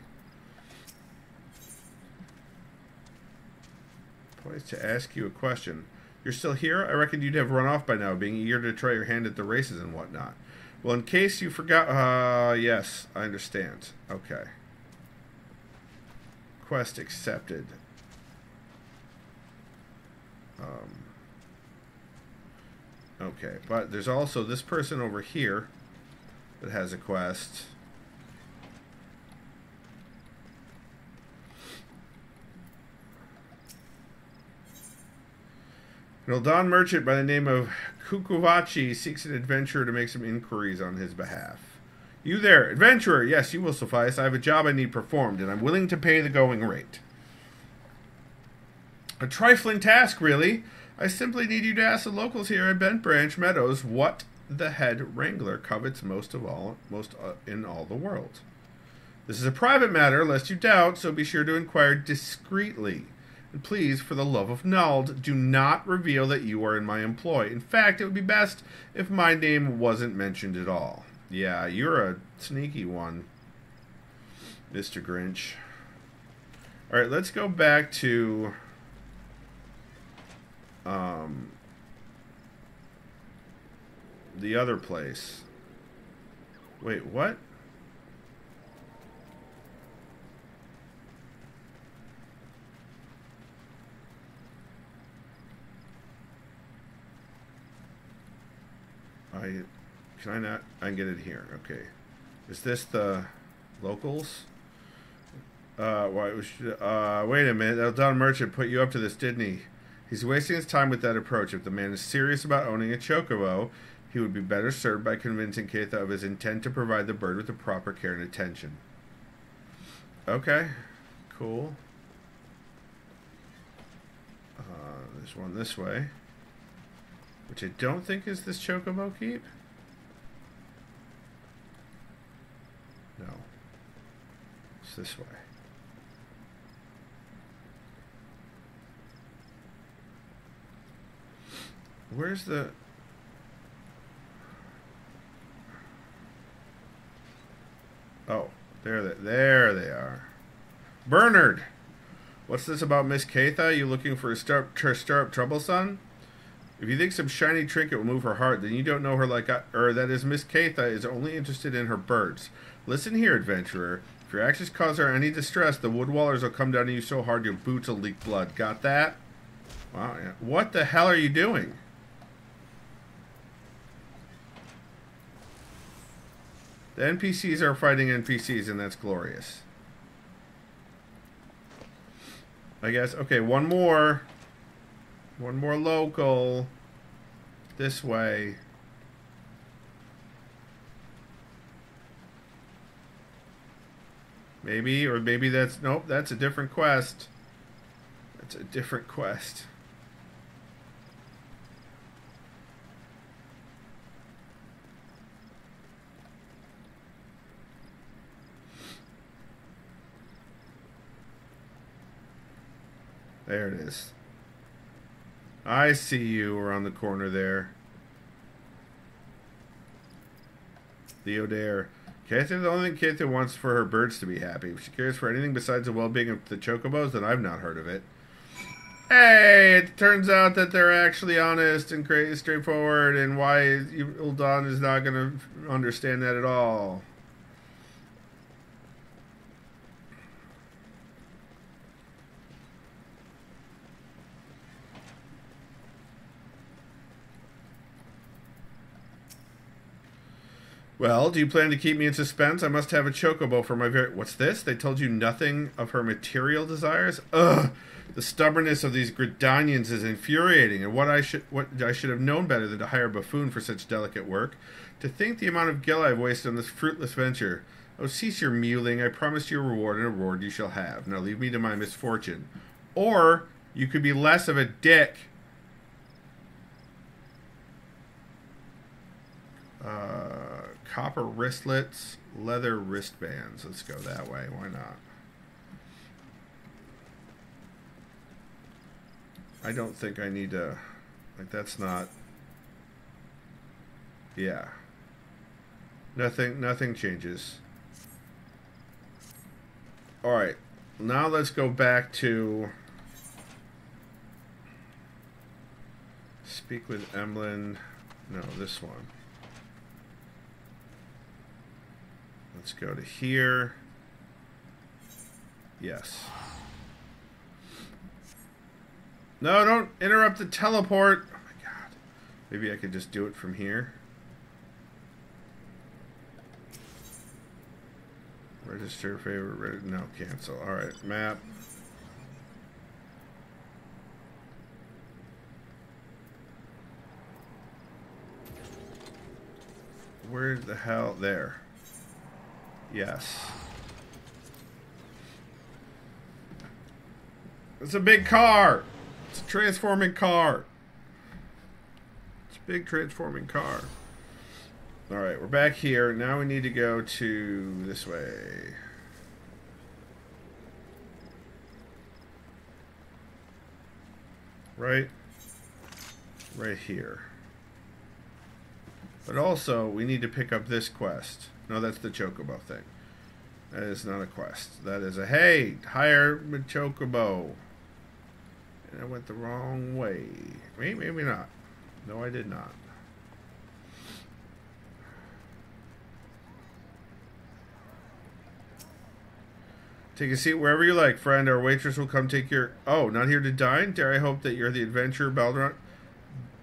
Poised to ask you a question. You're still here? I reckon you'd have run off by now, being eager to try your hand at the races and whatnot. Well, in case you forgot, uh, yes, I understand. Okay. Quest accepted. Okay, but there's also this person over here that has a quest. An Ul'dahn merchant by the name of Kukuvachi seeks an adventurer to make some inquiries on his behalf. You there, adventurer? Yes, you will suffice. I have a job I need performed, and I'm willing to pay the going rate. A trifling task, really. I simply need you to ask the locals here at Bent Branch Meadows what the head wrangler covets most of all, most uh, in all the world. This is a private matter, lest you doubt, so be sure to inquire discreetly. And please, for the love of Nald, do not reveal that you are in my employ. In fact, it would be best if my name wasn't mentioned at all. Yeah, you're a sneaky one, Mr. Grinch. Alright, let's go back to um, the other place. Wait, what? I can I not? I can get it here. Okay, is this the locals? Uh, why? Uh, wait a minute. Don Merchant put you up to this, didn't he? He's wasting his time with that approach. If the man is serious about owning a chocobo, he would be better served by convincing Keitha of his intent to provide the bird with the proper care and attention. Okay, cool. Uh, there's one this way, which I don't think is this chocobo keep. No, it's this way. Where's the... Oh, there they, there they are. Bernard! What's this about Miss Keitha? You looking for a stir, stir up trouble, son? If you think some shiny trinket will move her heart, then you don't know her like I, or that is Miss Keitha is only interested in her birds. Listen here, adventurer. If your actions cause her any distress, the Wood Wailers will come down on you so hard your boots will leak blood. Got that? Wow. Yeah. What the hell are you doing? The NPCs are fighting NPCs, and that's glorious. I guess. Okay, one more. One more local. This way. Maybe, or maybe that's... Nope, that's a different quest. That's a different quest. There it is. I see you around the corner there. Theodare. Catherine, the only thing Catherine wants for her birds to be happy. If she cares for anything besides the well-being of the chocobos, then I've not heard of it. Hey, it turns out that they're actually honest and straight, straightforward, and why Ul'dahn is not going to understand that at all. Well, do you plan to keep me in suspense? I must have a chocobo for my very. What's this? They told you nothing of her material desires? Ugh! The stubbornness of these Gridanians is infuriating, and what I should what I should have known better than to hire a buffoon for such delicate work. To think the amount of gil I've wasted on this fruitless venture. Oh, cease your mewling. I promise you a reward, and a reward you shall have. Now leave me to my misfortune. Or you could be less of a dick. Uh copper wristlets, leather wristbands. Let's go that way. Why not? I don't think I need to... Like, that's not... Yeah. Nothing, nothing changes. Alright. Now let's go back to... Speak with Emlyn. No, this one. Let's go to here. Yes. No, don't interrupt the teleport. Oh my god. Maybe I could just do it from here. Register favorite. No, cancel. Alright, map. Where the hell? There. Yes. It's a big car. It's a transforming car. It's a big transforming car. All right, we're back here. Now we need to go to this way. Right? Right here. But also, we need to pick up this quest. No, that's the Chocobo thing. That is not a quest. That is a, hey, hire a Chocobo. And I went the wrong way. Maybe, maybe not. No, I did not. Take a seat wherever you like, friend. Our waitress will come take your. Oh, not here to dine? Dare I hope that you're the adventurer Balderon.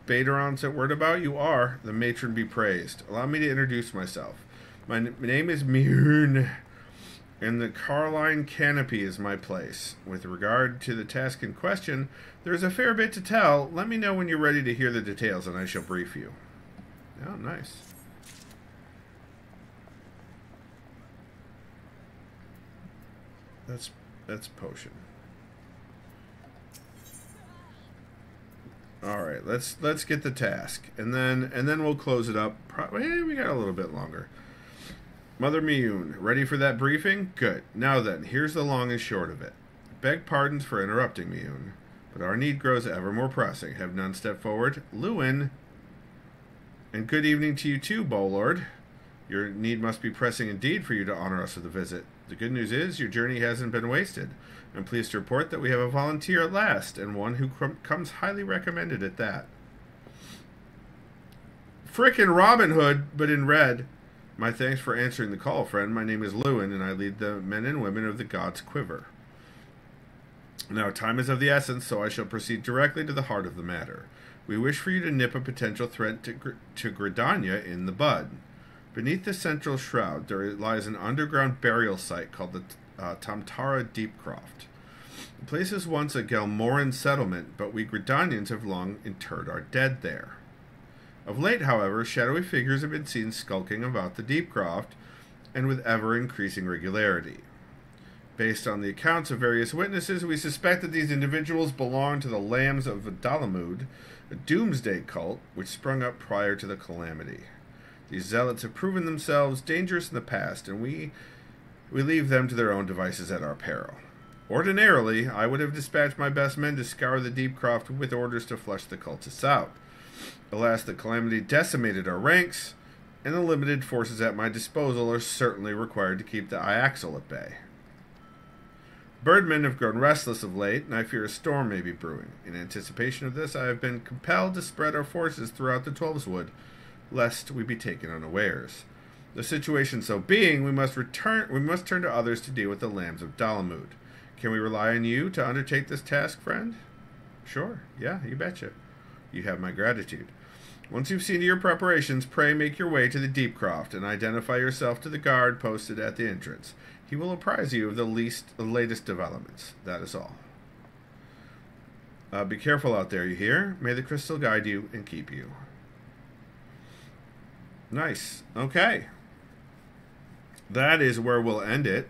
Baderon sent word about? You are. The matron be praised. Allow me to introduce myself. My, n- my name is Miounne, and the Carline Canopy is my place. With regard to the task in question, there is a fair bit to tell. Let me know when you're ready to hear the details, and I shall brief you. Oh, nice. That's that's potion. All right, let's let's get the task, and then and then we'll close it up. Pro- eh, we got a little bit longer. Mother Miounne, ready for that briefing? Good. Now then, here's the long and short of it. Beg pardons for interrupting Miounne, but our need grows ever more pressing. Have none step forward? Lewin. And good evening to you too, Bowlord. Your need must be pressing indeed for you to honor us with a visit. The good news is your journey hasn't been wasted. I'm pleased to report that we have a volunteer at last, and one who crum- comes highly recommended at that. Frickin' Robin Hood, but in red. My thanks for answering the call, friend. My name is Lewin, and I lead the men and women of the God's Quiver. Now, time is of the essence, so I shall proceed directly to the heart of the matter. We wish for you to nip a potential threat to, Gr- to Gridania in the bud. Beneath the central shroud, there lies an underground burial site called the uh, Tamtara Deepcroft. The place was once a Gelmorran settlement, but we Gridanians have long interred our dead there. Of late, however, shadowy figures have been seen skulking about the Deepcroft, and with ever increasing regularity. Based on the accounts of various witnesses, we suspect that these individuals belong to the Lambs of Dalamud, a doomsday cult which sprung up prior to the calamity. These zealots have proven themselves dangerous in the past, and we we leave them to their own devices at our peril. Ordinarily, I would have dispatched my best men to scour the Deepcroft with orders to flush the cultists out. Alas, the calamity decimated our ranks, and the limited forces at my disposal are certainly required to keep the Ixal at bay. Birdmen have grown restless of late, and I fear a storm may be brewing. In anticipation of this, I have been compelled to spread our forces throughout the Twelveswood, lest we be taken unawares. The situation so being, we must return we must turn to others to deal with the lambs of Dalamud. Can we rely on you to undertake this task, friend? Sure, yeah, you betcha. You have my gratitude. Once you've seen to your preparations, pray make your way to the Deepcroft and identify yourself to the guard posted at the entrance. He will apprise you of the least the latest developments. That is all. Uh, be careful out there, you hear? May the crystal guide you and keep you. Nice. Okay. That is where we'll end it.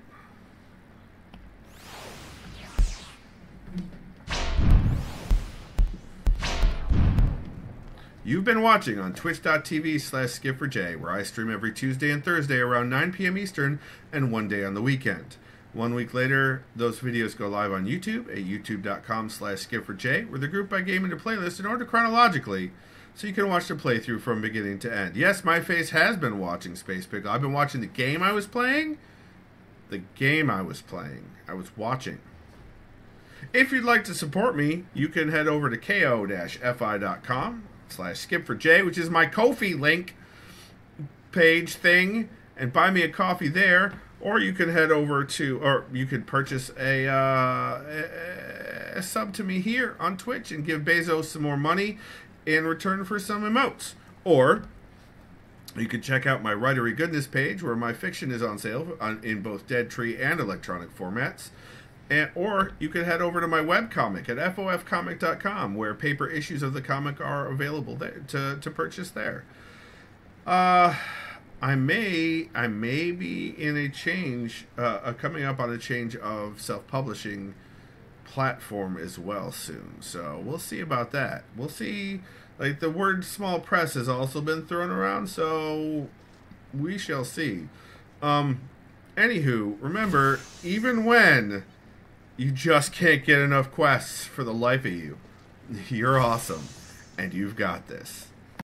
You've been watching on twitch.tv slash skipfordj, where I stream every Tuesday and Thursday around 9 p.m. Eastern and one day on the weekend. One week later, those videos go live on YouTube at youtube.com slash skipfordj, where they're grouped by game into playlists in order chronologically, so you can watch the playthrough from beginning to end. Yes, my face has been watching Space Pickle. I've been watching the game I was playing. The game I was playing. I was watching. If you'd like to support me, you can head over to ko-fi.com slash skip for J, which is my Ko-fi link page thing, and buy me a coffee there. Or you can head over to, or you could purchase a, uh, a, a sub to me here on Twitch and give Bezos some more money in return for some emotes. Or you can check out my writery goodness page where my fiction is on sale in both Dead Tree and electronic formats. And, or you can head over to my webcomic at fofcomic.com where paper issues of the comic are available there to, to purchase there. Uh, I may I may be in a change uh, coming up on a change of self-publishing platform as well soon. So we'll see about that. We'll see. Like the word small press has also been thrown around, so we shall see. Um, anywho, remember, even when you just can't get enough quests for the life of you, you're awesome, and you've got this.